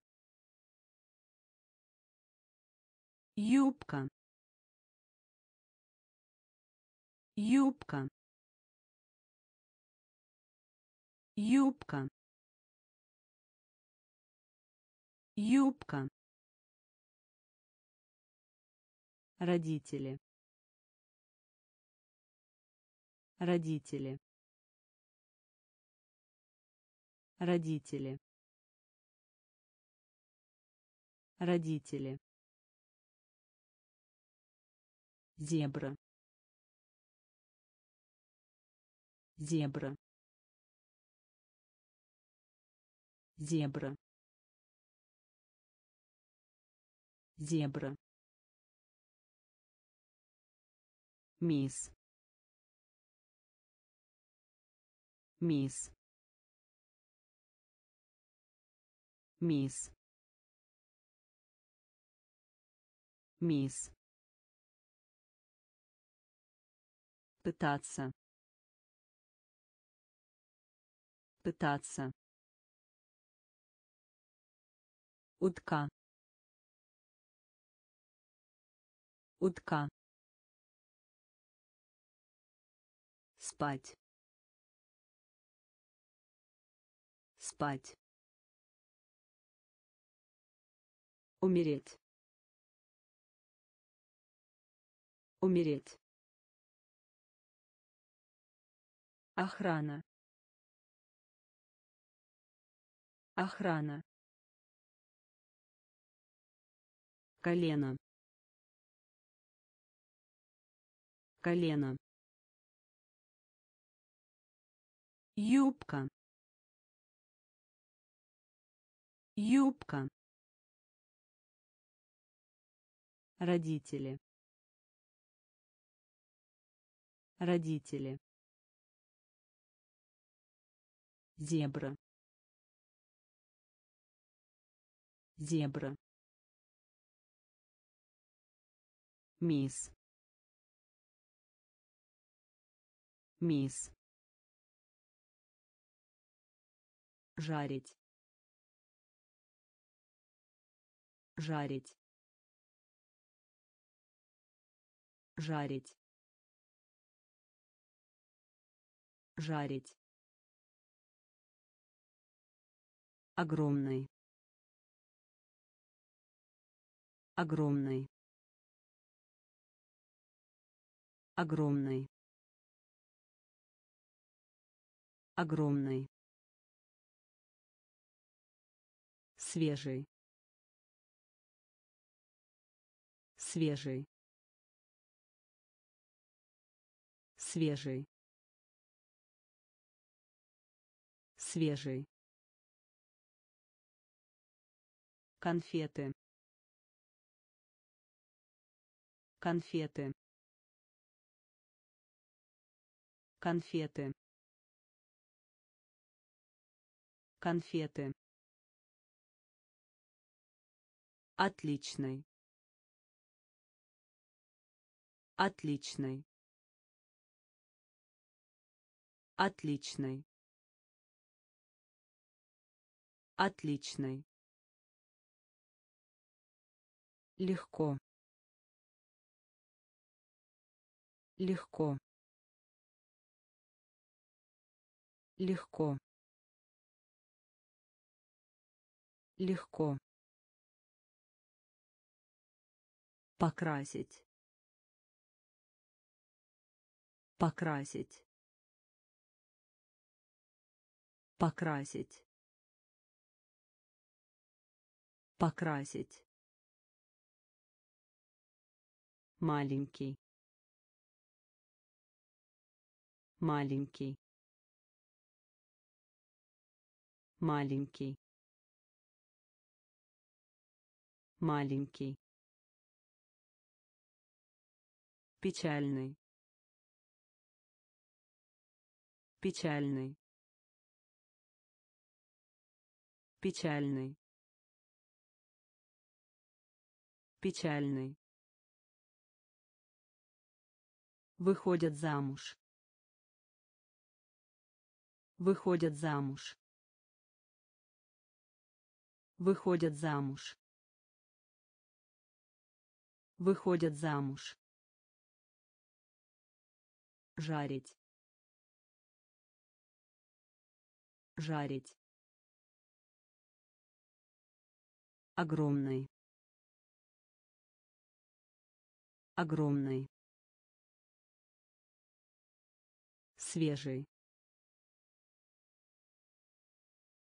юбка. Юбка. Юбка. Юбка. Родители. Родители. Родители. Родители зебра. Зебра. Зебра. Зебра. Мисс. Мисс. Мисс. Мисс пытаться. Пытаться. Утка. Утка. Спать. Спать. Умереть. Умереть охрана. Охрана. Колено. Колено. Юбка. Юбка. Родители. Родители зебра. Зебра. Мисс. Мисс. Жарить. Жарить. Жарить. Жарить огромный огромный огромный огромный свежий свежий свежий свежий конфеты. Конфеты. Конфеты. Конфеты. Отличный. Отличный. Отличный. Отличный легко. Легко. Легко. Легко. Покрасить. Покрасить. Покрасить. Покрасить маленький. Маленький. Маленький. Маленький. Печальный. Печальный. Печальный. Печальный выходят замуж. Выходят замуж. Выходят замуж. Выходят замуж. Жарить. Жарить. Огромный. Огромный свежий.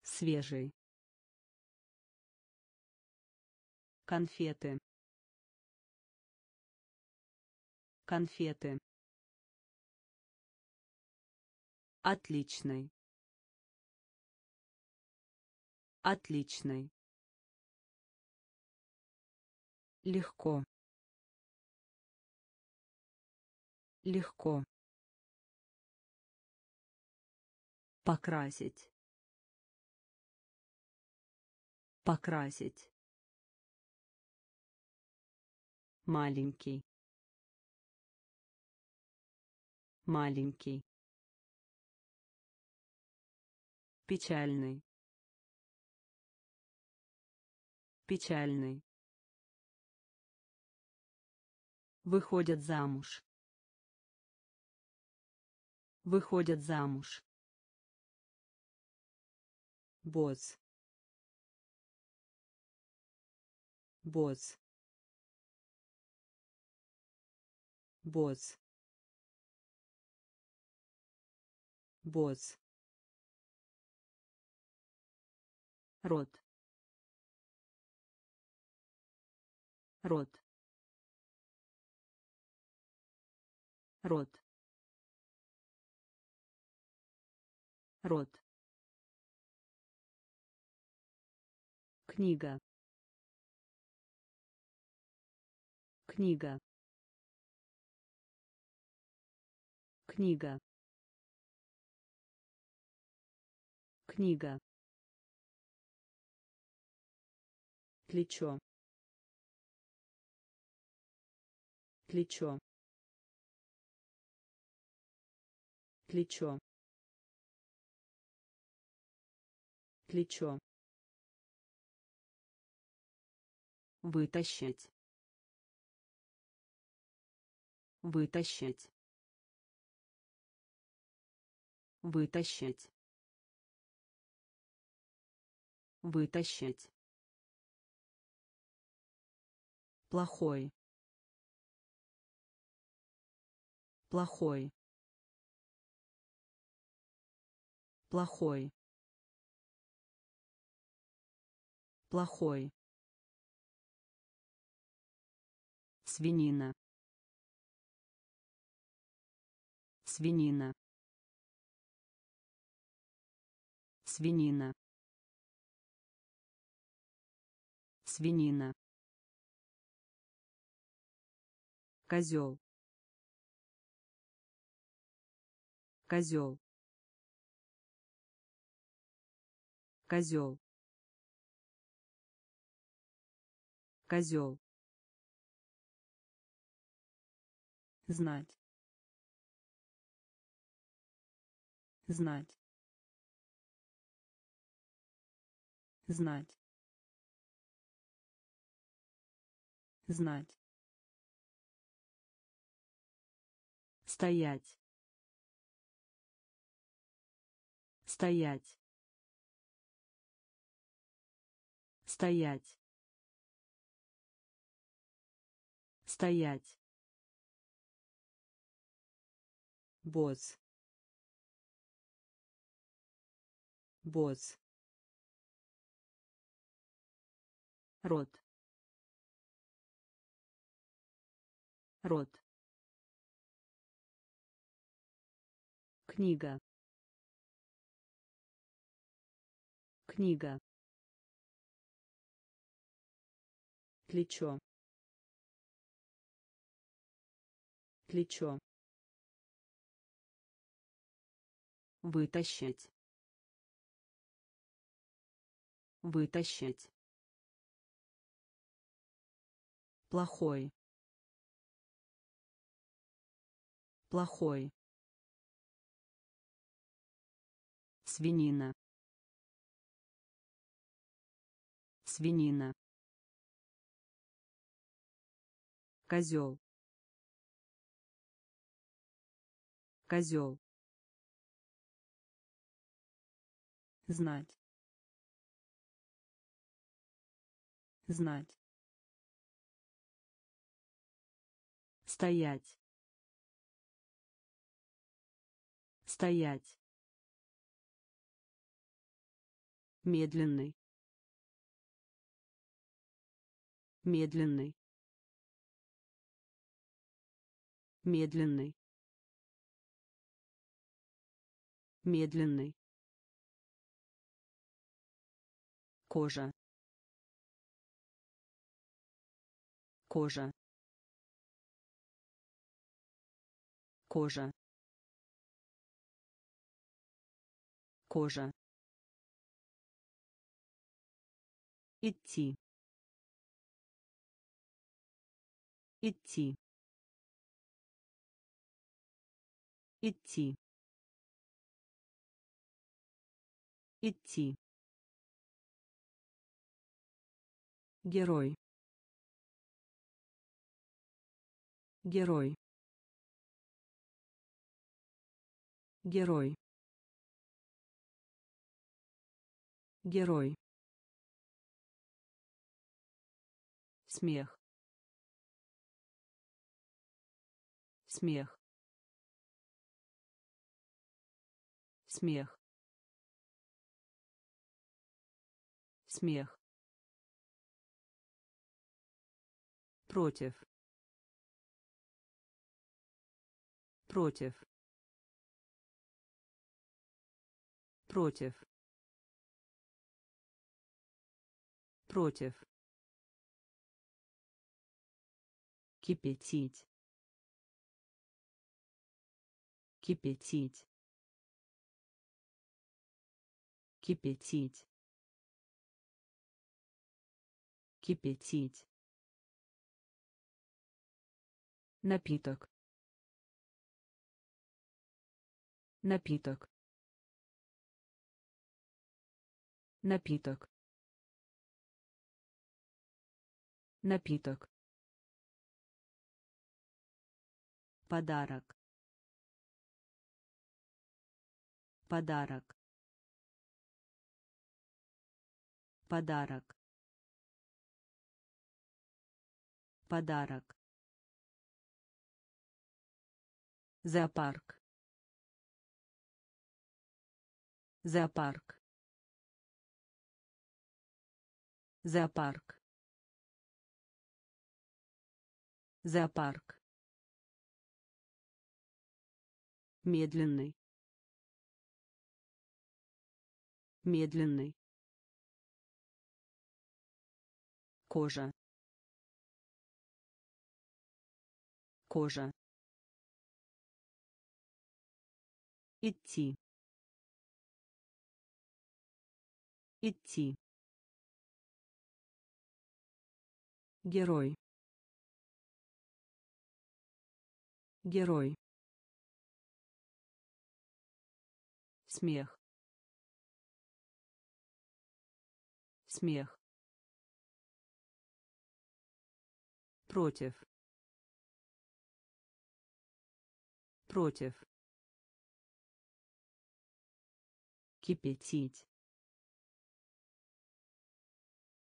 Свежий. Конфеты. Конфеты. Отличный. Отличный. Легко. Легко покрасить. Покрасить. Маленький. Маленький. Печальный. Печальный. Выходят замуж. Выходят замуж босс босс босс босс рот. Рот. Рот. Рот книга. Книга. Книга. Книга. Плечо. Плечо. Плечо. Плечо вытащить вытащить вытащить вытащить. Плохой. Плохой. Плохой. Плохой свинина. Свинина. Свинина. Свинина. Козел. Козел. Козел. Козел знать. Знать. Знать. Знать. Стоять. Стоять. Стоять. Стоять босс босс рот рот книга. Книга. Плечо. Плечо вытащить вытащить плохой плохой свинина свинина козел козел знать. Знать. Стоять. Стоять. Медленный. Медленный. Медленный. Медленный кожа кожа кожа кожа. Идти идти идти идти герой. Герой. Герой. Герой. Смех. Смех. Смех. Смех против. Против. Против. Против. Кипятить. Кипятить. Кипятить. Кипятить напиток. Напиток. Напиток. Напиток. Подарок. Подарок. Подарок. Подарок зоопарк. Зоопарк. Зоопарк. Зоопарк. Медленный. Медленный. Кожа. Кожа идти. Идти. Герой. Герой. Смех. Смех. Против. Против кипятить.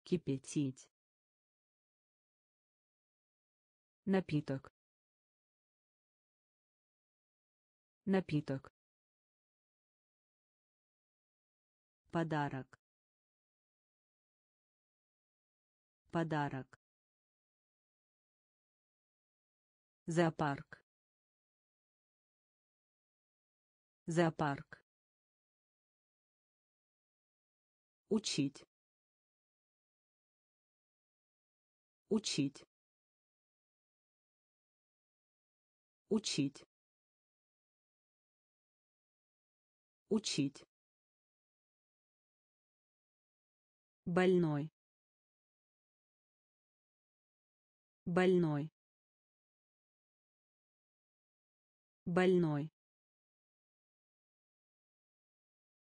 Кипятить. Напиток. Напиток. Подарок. Подарок. Зоопарк. Зоопарк учить. Учить. Учить. Учить. Больной. Больной. Больной.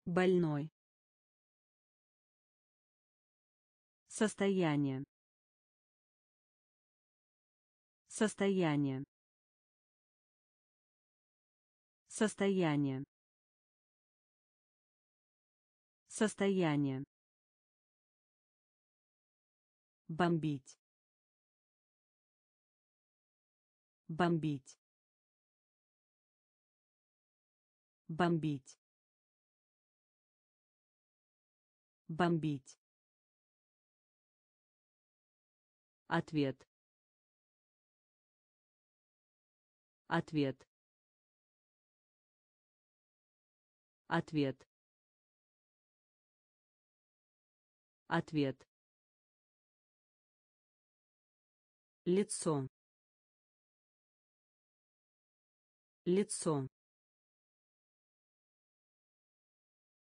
Больной состояние. Состояние. Состояние. Состояние. Бомбить. Бомбить. Бомбить. Бомбить. Ответ. Ответ. Ответ. Ответ. лицо лицо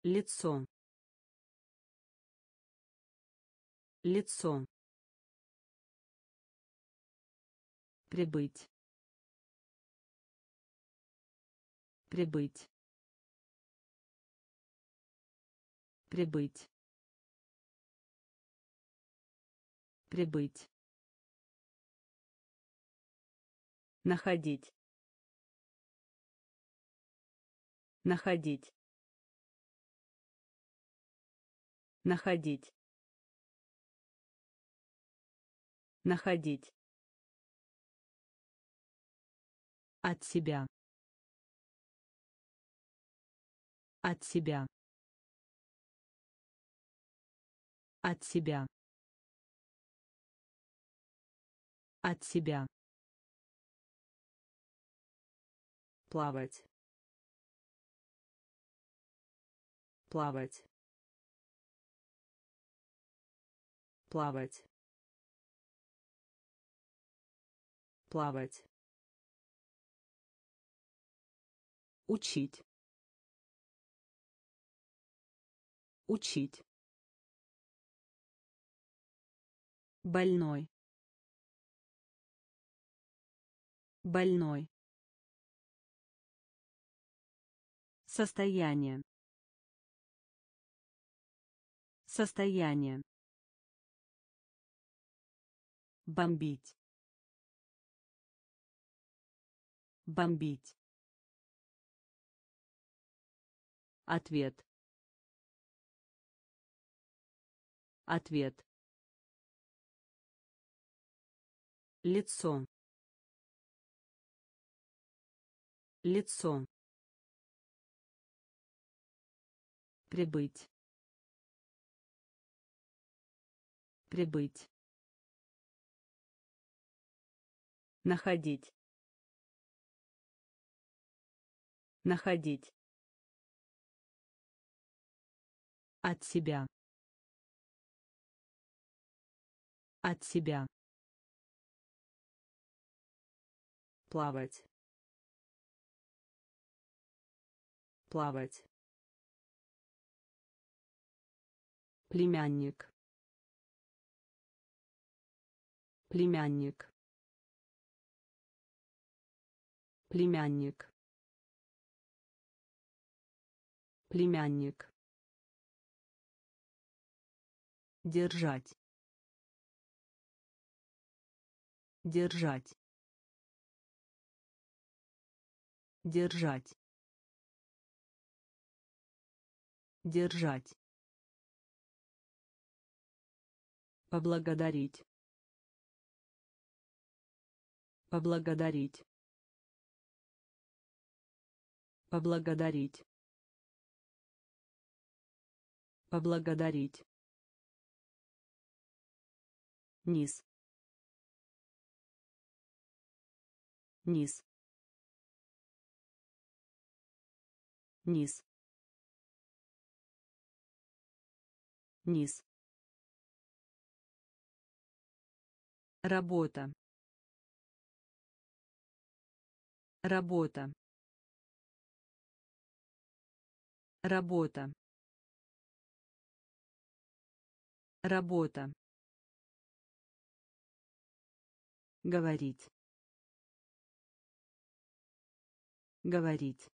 лицо лицо прибыть. Прибыть. Прибыть. Прибыть. Находить. Находить. Находить. Находить от себя. От себя. От себя. От себя. Плавать. Плавать. Плавать. Плавать учить. Учить. Больной. Больной. Состояние. Состояние. Бомбить. Бомбить Ответ. Ответ. лицо. Лицо. Прибыть. Прибыть. Находить. Находить от себя. От себя. Плавать. Плавать. Племянник. Племянник. Племянник. Племянник держать. Держать. Держать. Держать. Поблагодарить. Поблагодарить. Поблагодарить. Поблагодарить низ. Низ. Низ. Низ. Работа. Работа. Работа. Работа говорить. Говорить.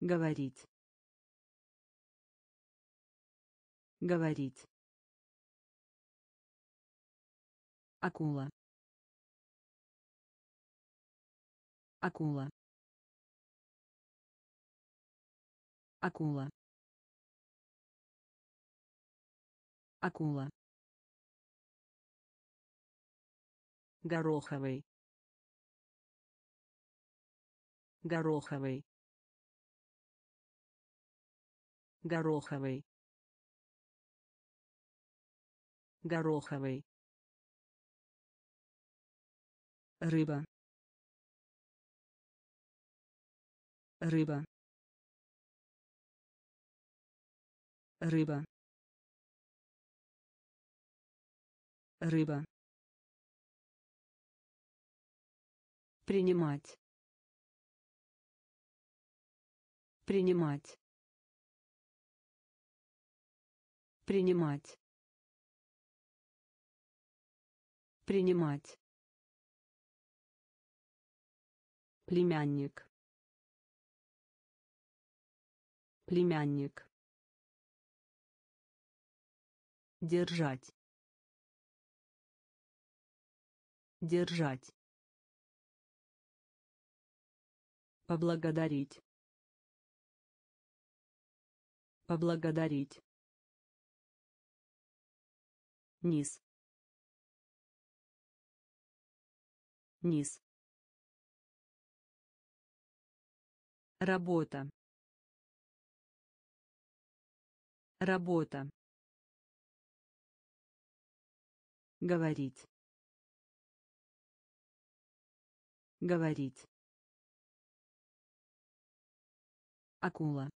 Говорить. Говорить. Акула. Акула. Акула. Акула гороховый. Гороховый. Гороховый. Гороховый. Рыба. Рыба. Рыба. Рыба принимать принимать принимать принимать. Племянник. Племянник. Держать. Держать поблагодарить. Поблагодарить. Низ. Низ. Работа. Работа. Говорить. Говорить акула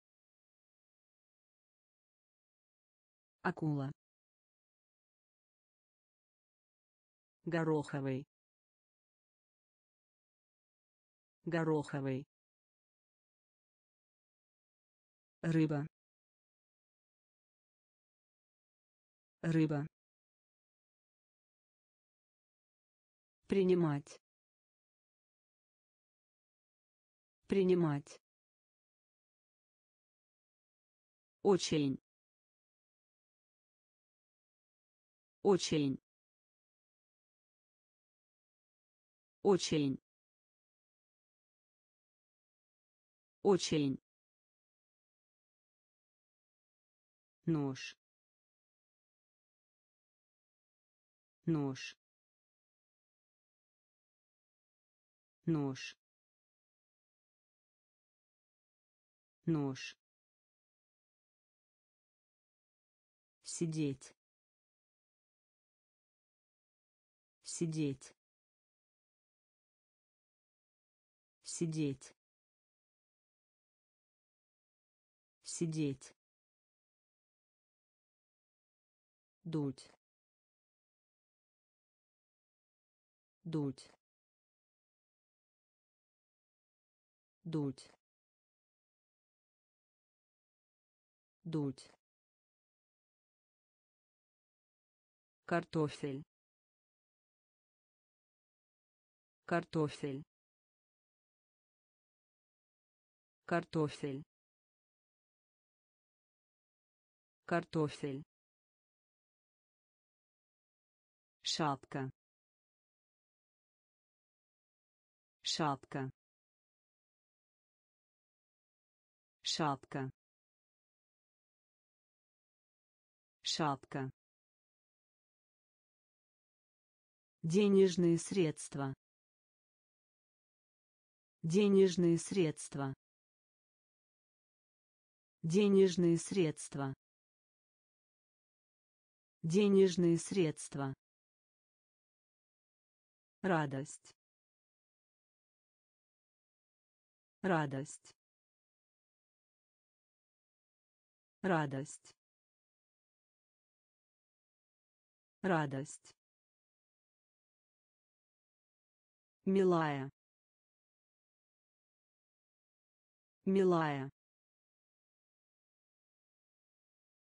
акула гороховый гороховый рыба рыба принимать принимать очень очень очень очень нож. Нож. Нож. Нож сидеть. Сидеть. Сидеть. Сидеть. Дуть. Дуть. Дуть. Дуть картофель. Картофель. Картофель. Картофель. Шапка. Шапка. Шапка. Шапка денежные средства. Денежные средства. Денежные средства. Денежные средства. Радость. Радость. Радость. Радость милая. Милая.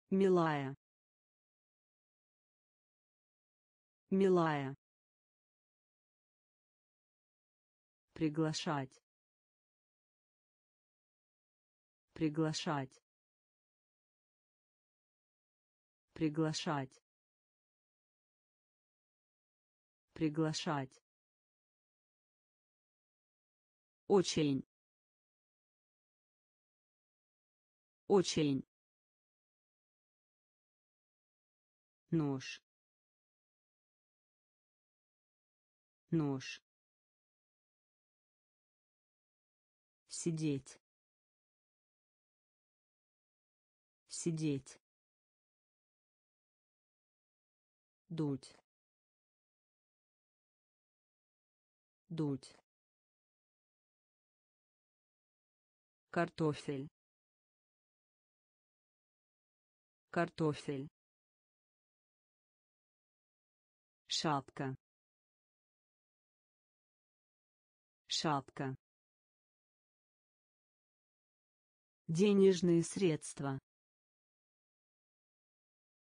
Милая. Милая. Приглашать. Приглашать. Приглашать. Приглашать очень очень нож нож сидеть Сидеть. Дуть. Дуть. Картофель. Картофель. Шапка. Шапка. Денежные средства.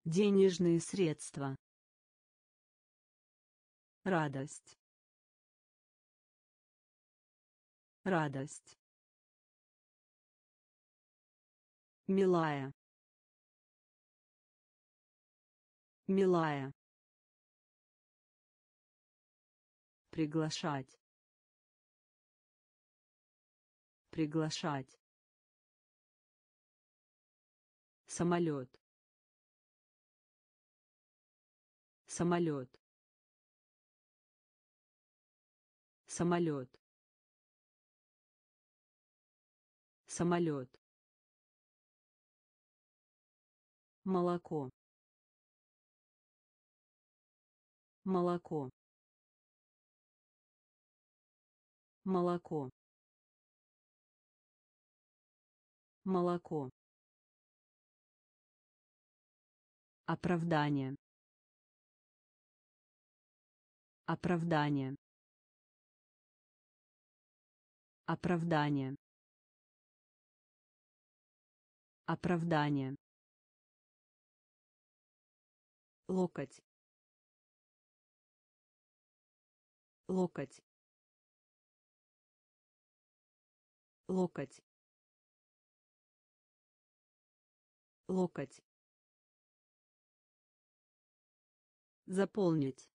Денежные средства. Радость. Радость. Милая. Милая. Приглашать. Приглашать. Самолет. Самолет. Самолет. Самолет. Молоко. Молоко. Молоко. Молоко. Оправдание. Оправдание. Оправдание. Оправдание. Локоть. Локоть. Локоть. Локоть. Заполнить.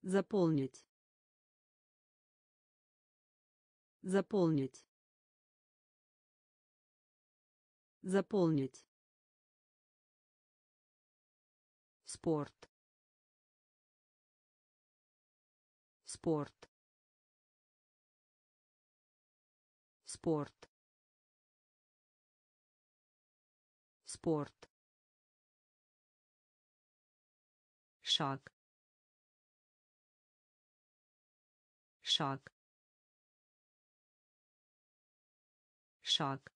Заполнить. Заполнить. Заполнить. Спорт. Спорт. Спорт. Спорт. шаг шаг шаг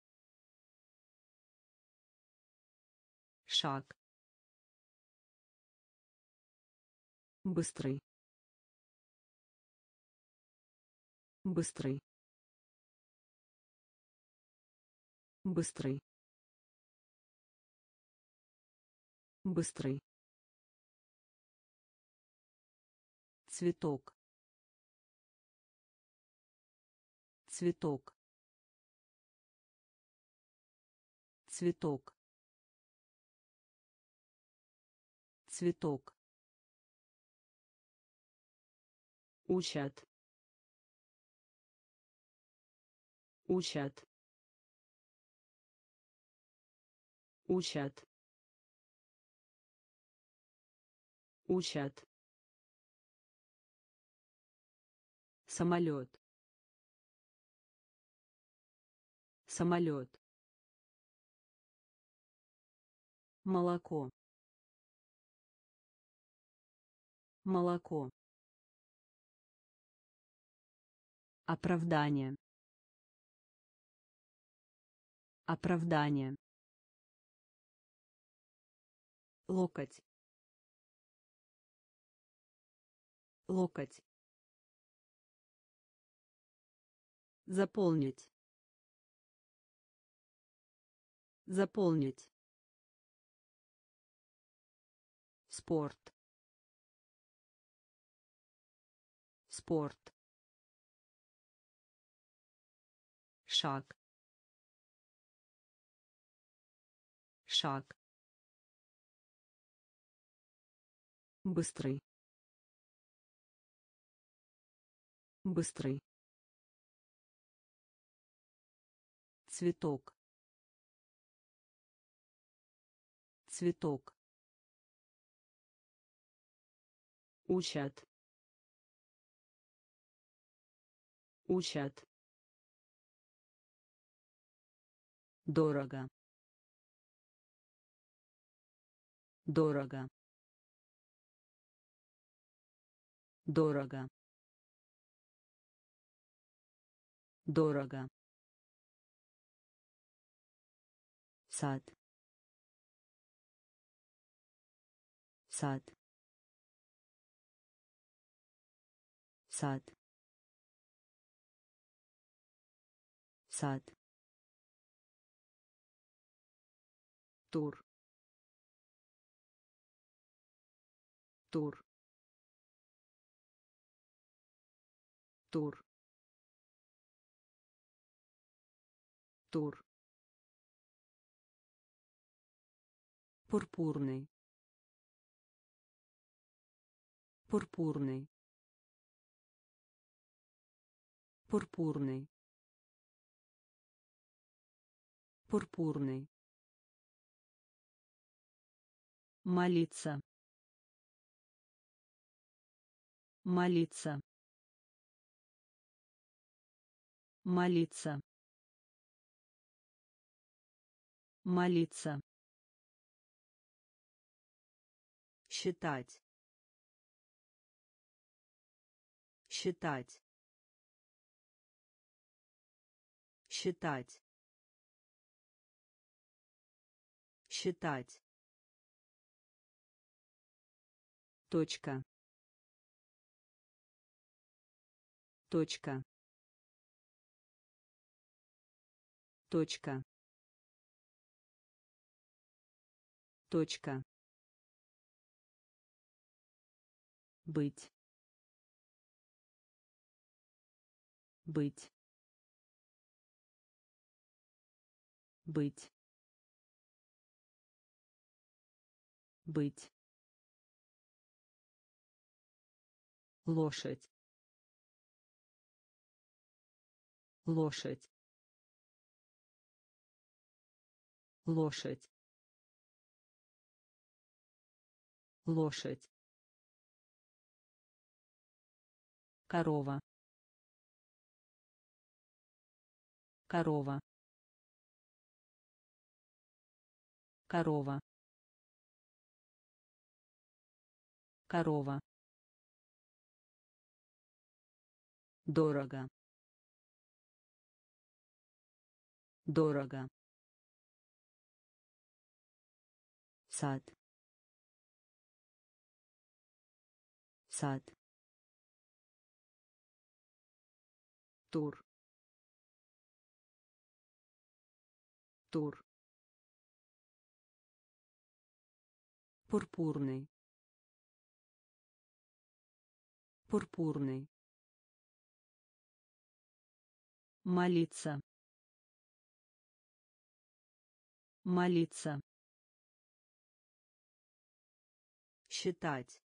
шаг быстрый. Быстрый. Быстрый. Быстрый. Цветок. Цветок. Цветок. Цветок учат. Учат. Учат. Учат. Самолет. Самолет. Молоко. Молоко оправдание оправдание локоть локоть Заполнить. Заполнить. Спорт. Спорт. Шаг. Шаг. Быстрый. Быстрый. цветок цветок учат учат дорого. Дорого. Дорого. Дорого. Сад. Сад. Сад. Сад тур. Тур. Тур. Тур. Пурпурный. Пурпурный. Пурпурный. Пурпурный молиться. Молиться. Молиться. Молиться. Считать. Считать. Считать. Считать точка. Точка. Точка. Точка. Быть. Быть. Быть. Быть лошадь. Лошадь. Лошадь. Лошадь. Корова. Корова. Корова. Корова дорого. Дорого. Сад. Сад. Тур. Тур. Пурпурный. Пурпурный молиться. Молиться. Считать.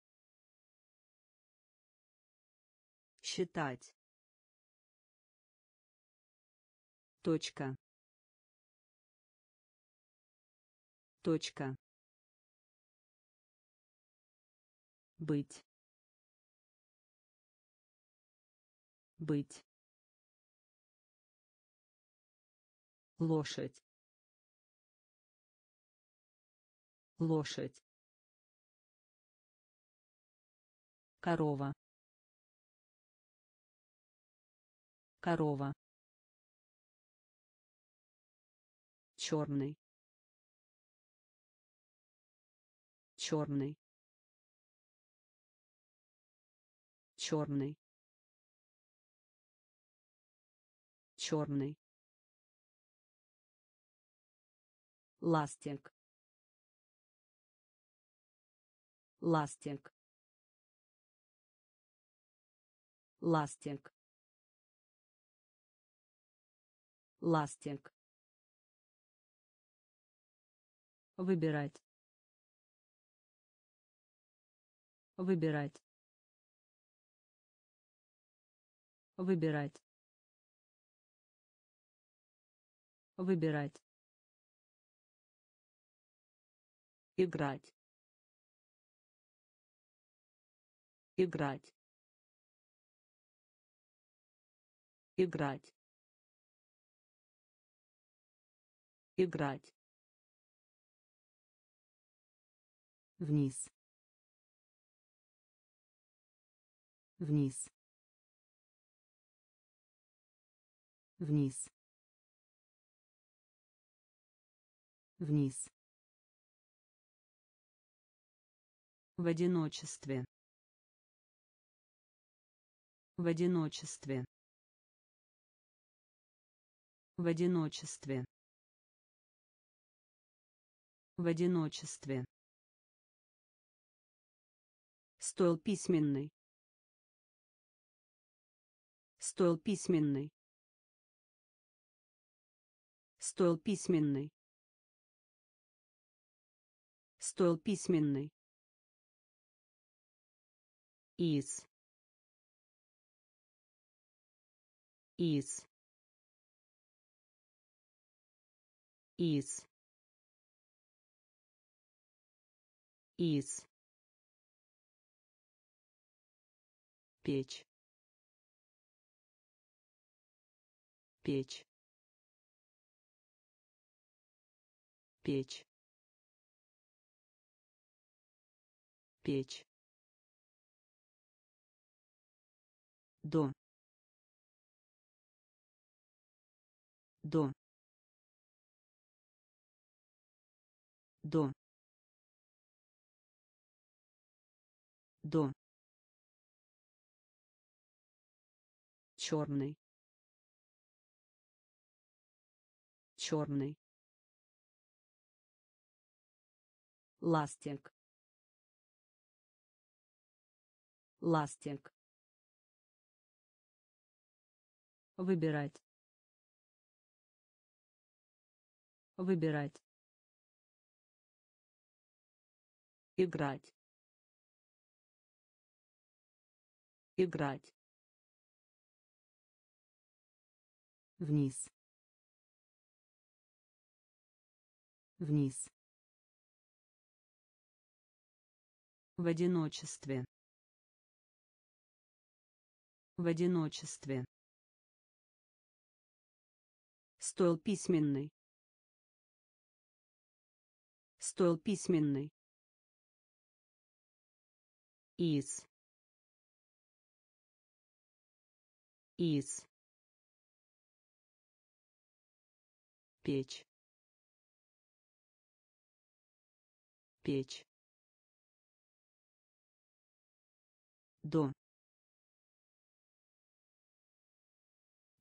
Считать. Точка. Точка. Быть. Быть лошадь. Лошадь. Корова. Корова. Черный. Черный. Черный. Черный ластик ластик ластик ластик выбирать. Выбирать. Выбирать. Выбирать играть. Играть. Играть. Играть. Вниз. Вниз. Вниз. Вниз в одиночестве. В одиночестве. В одиночестве. В одиночестве. Стол письменный. Стол письменный. Стол письменный. Стол письменный из из из из. Печь. Печь. Печь. Печь до до до до черный черный ластик. Ластик выбирать. Выбирать. Играть. Играть. Вниз. Вниз. В одиночестве. В одиночестве стол письменный. Стол письменный. Из. Из. Печь. Печь. До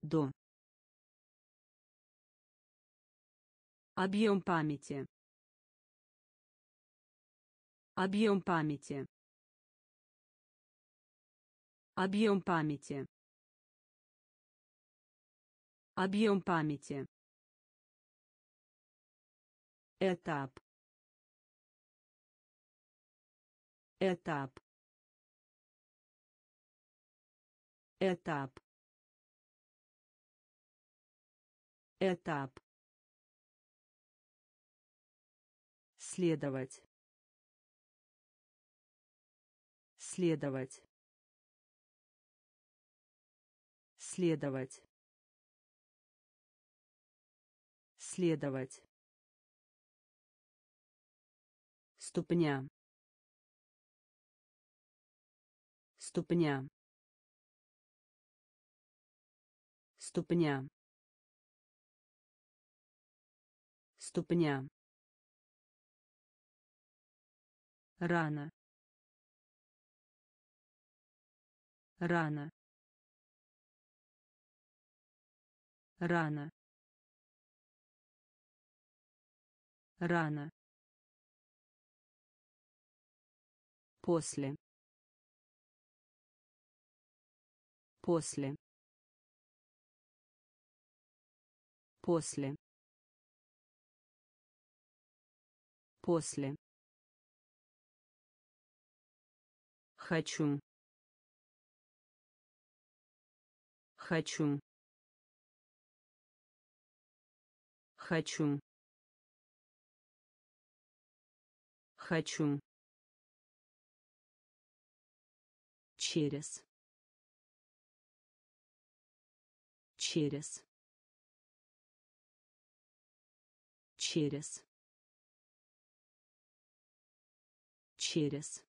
до объем памяти. Объем памяти. Объем памяти. Объем памяти. Этап. Этап. Этап. Этап следовать. Следовать. Следовать. Следовать. Ступня. Ступня. Ступня. Ступня рано. Рано. Рано. Рано. После. После. После. После хочу. Хочу. Хочу. Хочу. Через. Через. Через. Через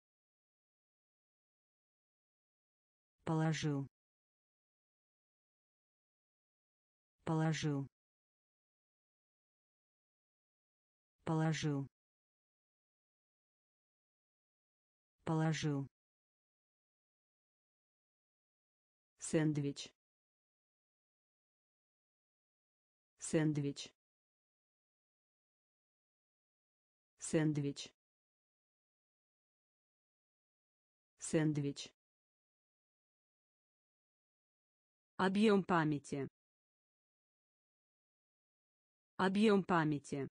положил. Положил. Положил. Положил. Сэндвич. Сэндвич. Сэндвич. Сэндвич объем памяти. Объем памяти.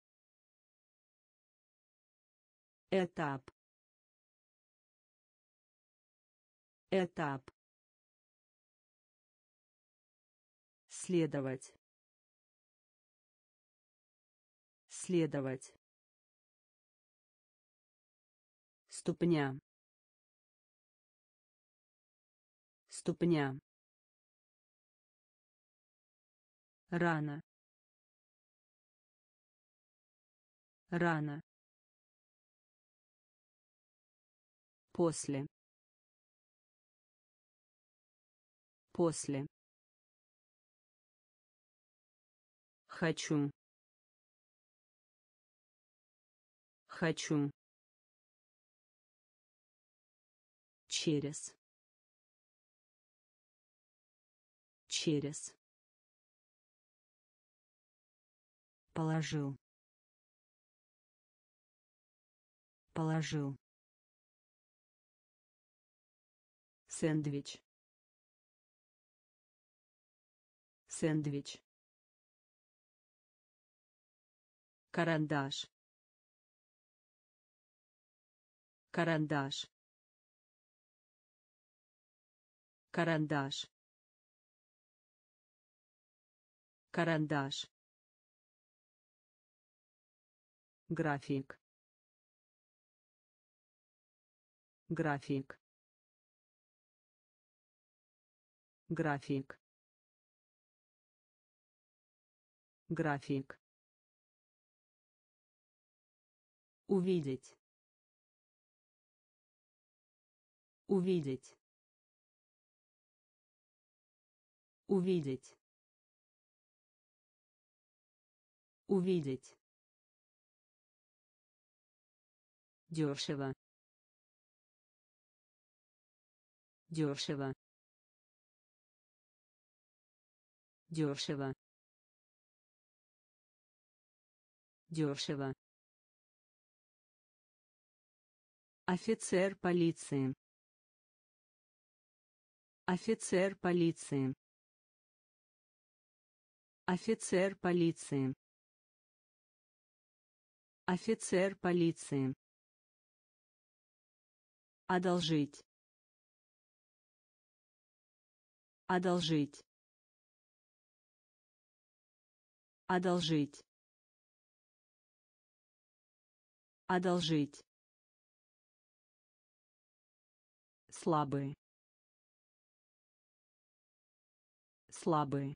Этап. Этап. Следовать. Следовать. Ступня. Ступня рано. Рано. После. После. Хочу. Хочу. Через. Через положил. Положил. Сэндвич. Сэндвич. Карандаш. Карандаш. Карандаш. Карандаш график. График. График. График. Увидеть. Увидеть. Увидеть. Увидеть дешево. Дешево. Дешево. Дешево. Офицер полиции. Офицер полиции. Офицер полиции. Офицер полиции одолжить. Одолжить. Одолжить. Одолжить. Слабый слабый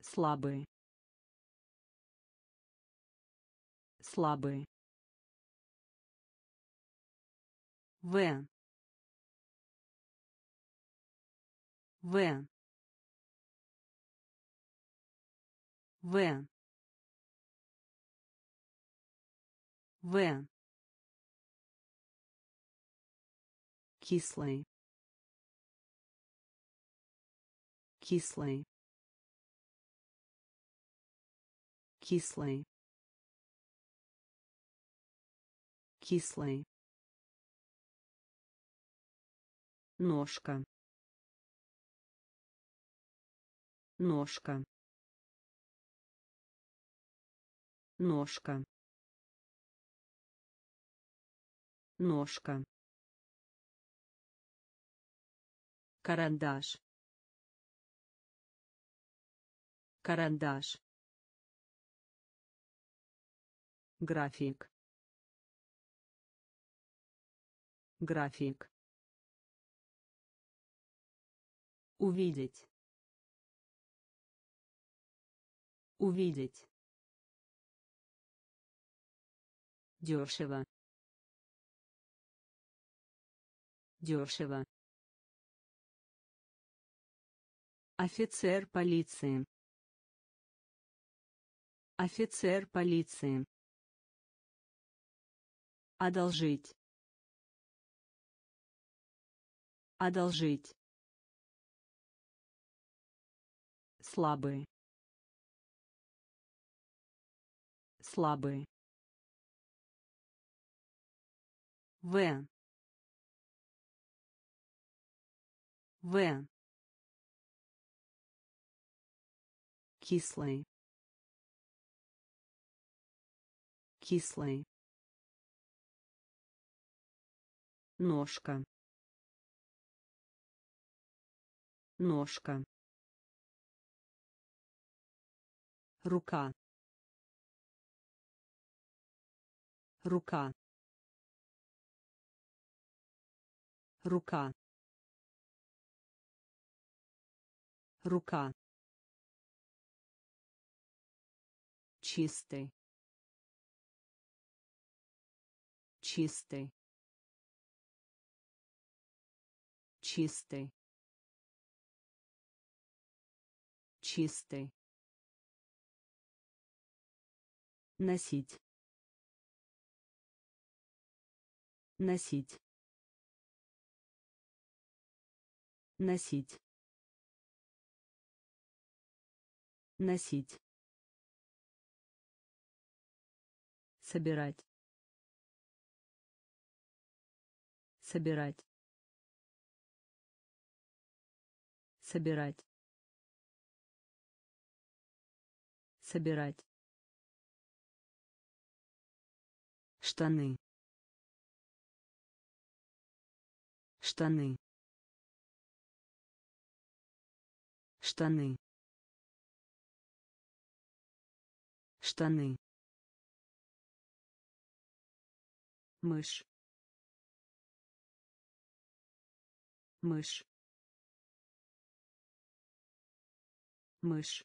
слабый слабый В. В. В. В. кислый кислый кислый кислый ножка ножка ножка ножка карандаш карандаш график график увидеть Увидеть. Дешево. Дешево. Офицер полиции. Офицер полиции. Одолжить. Одолжить. Слабый. Слабый. В. В. Кислый. Кислый. Ножка. Ножка. Рука. Рука. Рука. Рука. чистый чистый чистый чистый носить носить носить носить собирать собирать собирать собирать штаны. Штаны. Штаны. Штаны. Мышь. Мышь. Мышь.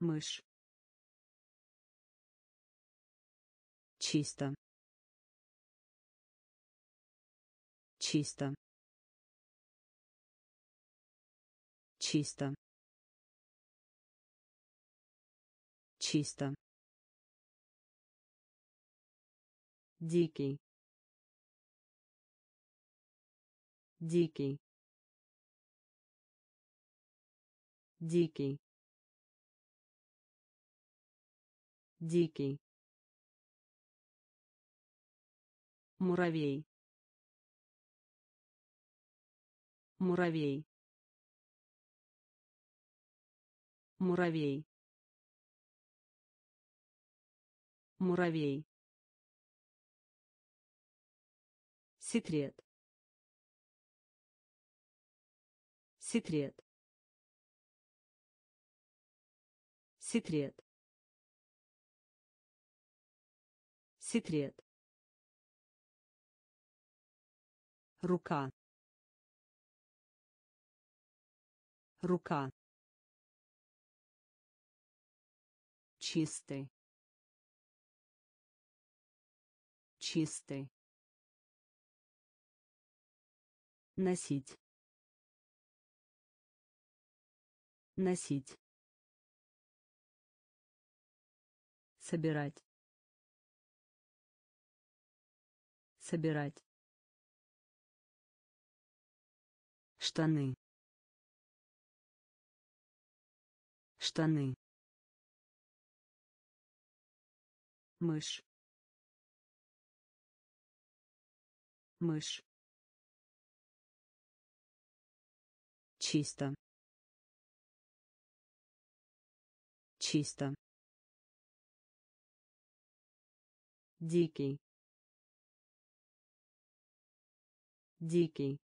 Мышь чисто. Чисто. Чисто. Чисто. Дикий. Дикий. Дикий. Дикий муравей. Муравей. Муравей. Муравей. Секрет. Секрет. Секрет. Секрет рука рука чистый чистый носить носить собирать собирать штаны. Штаны. Мышь. Мышь. Чисто. Чисто. Дикий. Дикий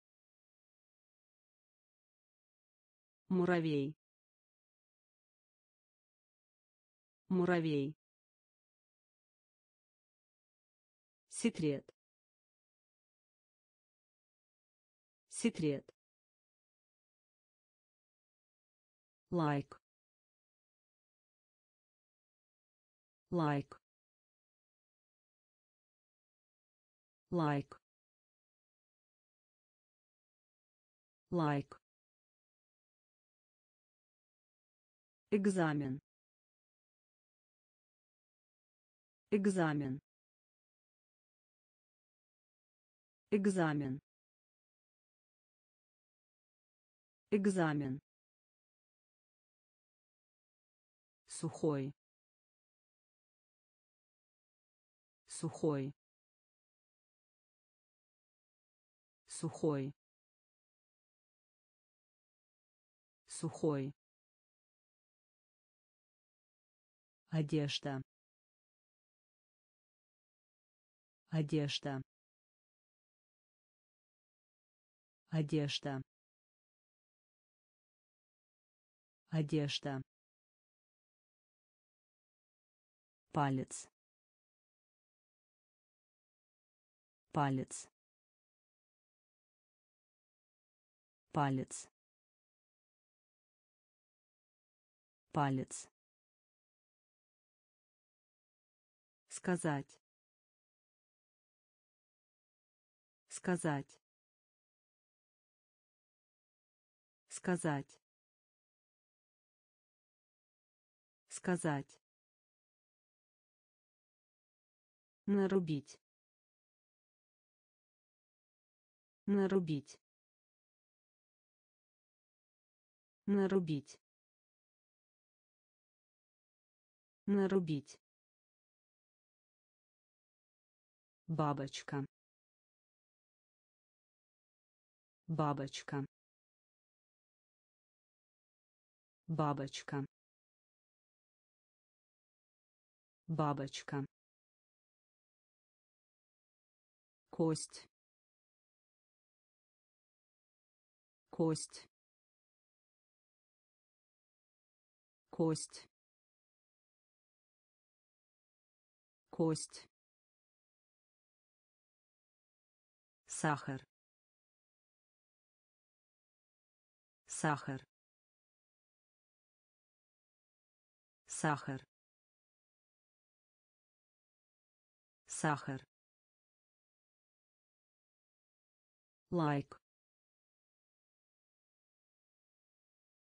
муравей. Муравей. Секрет. Секрет. Лайк. Лайк. Лайк. Лайк экзамен. Экзамен. Экзамен. Экзамен. Сухой. Сухой. Сухой. Сухой одежда. Одежда. Одежда. Одежда. Палец. Палец. Палец. Палец сказать. Сказать. Сказать. Сказать. Нарубить. Нарубить. Нарубить. Нарубить бабочка. Бабочка. Бабочка. Бабочка. Кость. Кость. Кость. Кость сахар. Сахар. Сахар. Сахар. Лайк.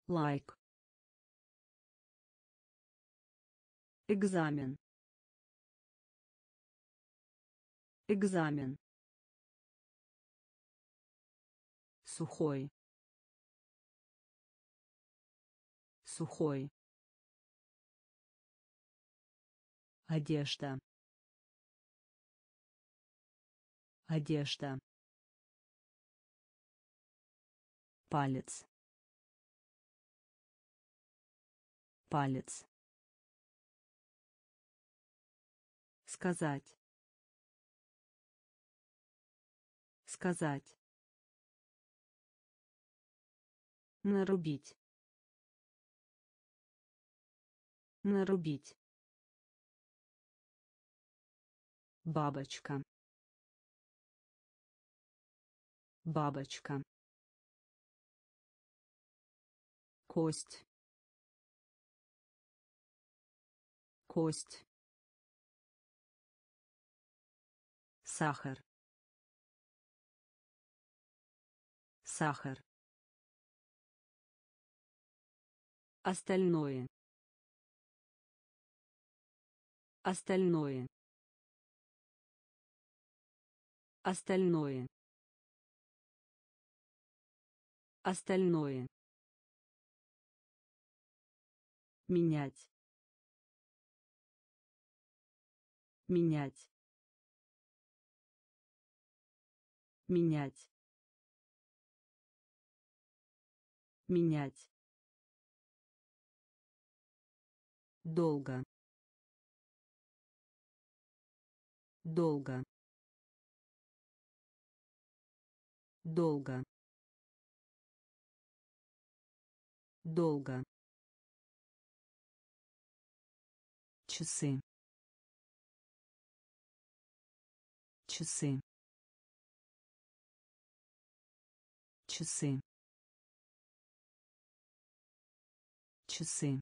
Лайк. Экзамен. Экзамен сухой. Сухой. Одежда. Одежда. Палец. Палец. Сказать. Сказать нарубить нарубить. Бабочка. Бабочка. Кость. Кость. Сахар. Сахар остальное. Остальное. Остальное. Остальное. Менять. Менять. Менять. Менять долго. Долго. Долго. Долго. Часы. Часы. Часы. Часы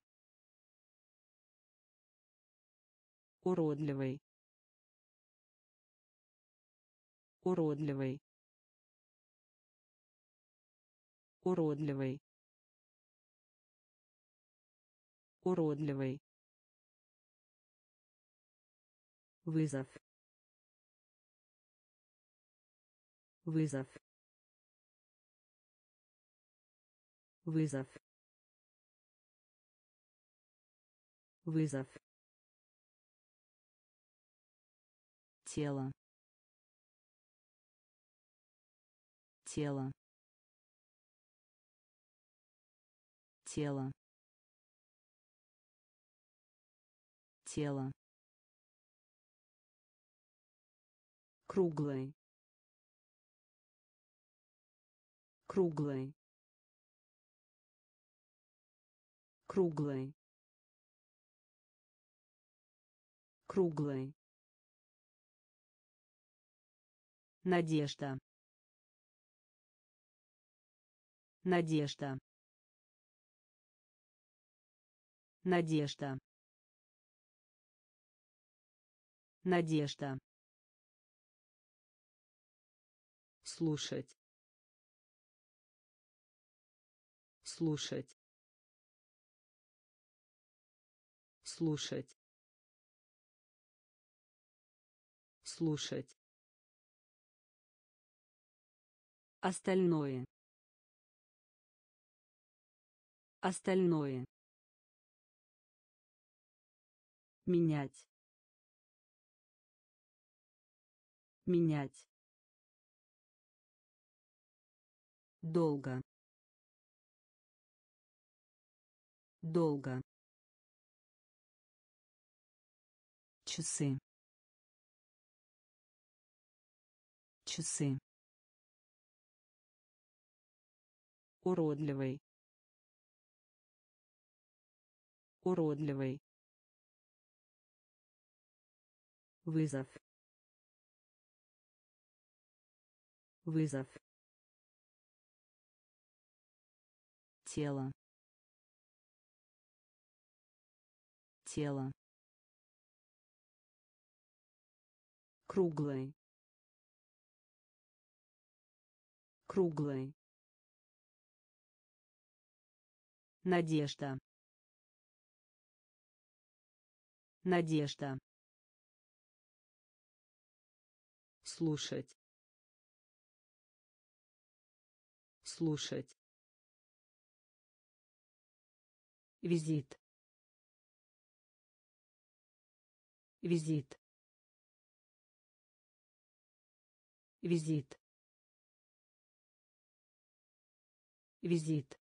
уродливый уродливый уродливый уродливый вызов. Вызов. Вызов. Вызов тело. Тело. Тело. Тело. Круглый. Круглый. Круглый. Круглый надежда. Надежда. Надежда. Надежда. Слушать. Слушать. Слушать. Слушать остальное. Остальное. Менять. Менять. Долго. Долго. Часы. Часы уродливый уродливый вызов. Вызов. Тело. Тело. Круглый круглый надежда. Надежда. Слушать. Слушать. Визит. Визит. Визит. Визит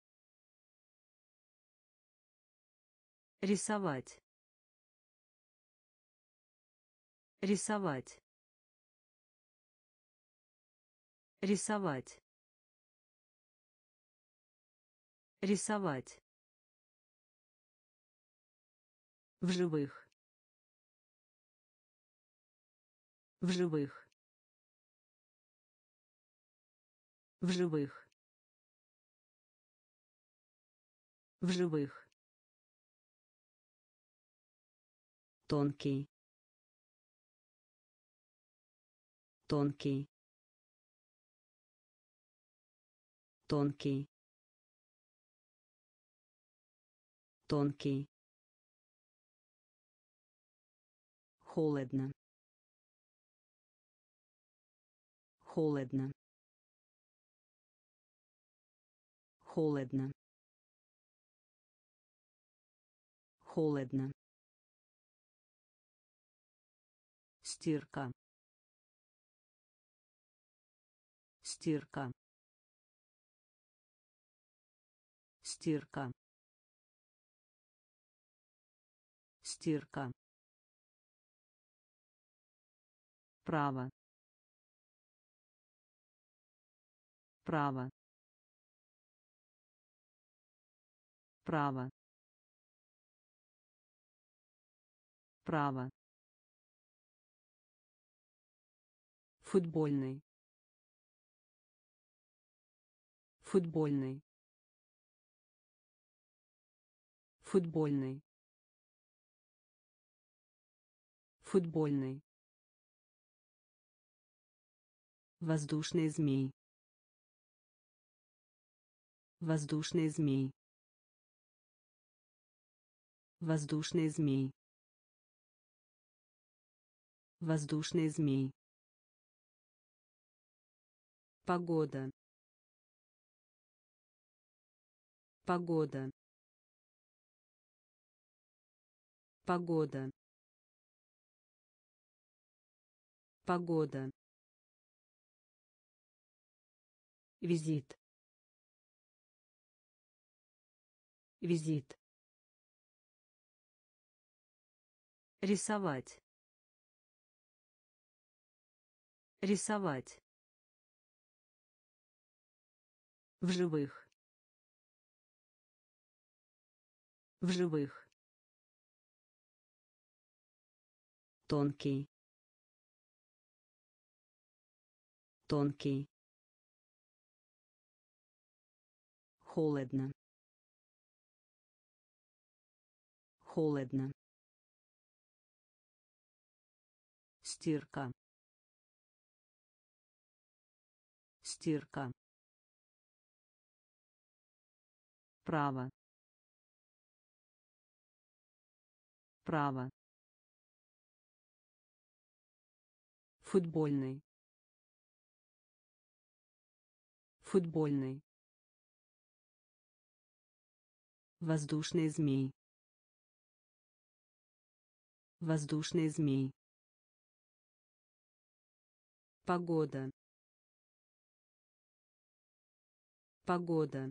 рисовать. Рисовать. Рисовать. Рисовать. В живых. В живых. В живых. В живых тонкий. Тонкий. Тонкий. Тонкий. Холодно. Холодно. Холодно. Холодно стирка. Стирка. Стирка. Стирка. Право. Право. Право. Право футбольный. Футбольный. Футбольный. Футбольный. Воздушный змей. Воздушный змей. Воздушный змей. Воздушный змей погода. Погода. Погода. Погода. Визит. Визит. Рисовать. Рисовать в живых. В живых. Тонкий. Тонкий. Холодно. Холодно. Стирка. Стирка право. Право. Футбольный. Футбольный. Воздушный змей. Воздушный змей. Погода. Погода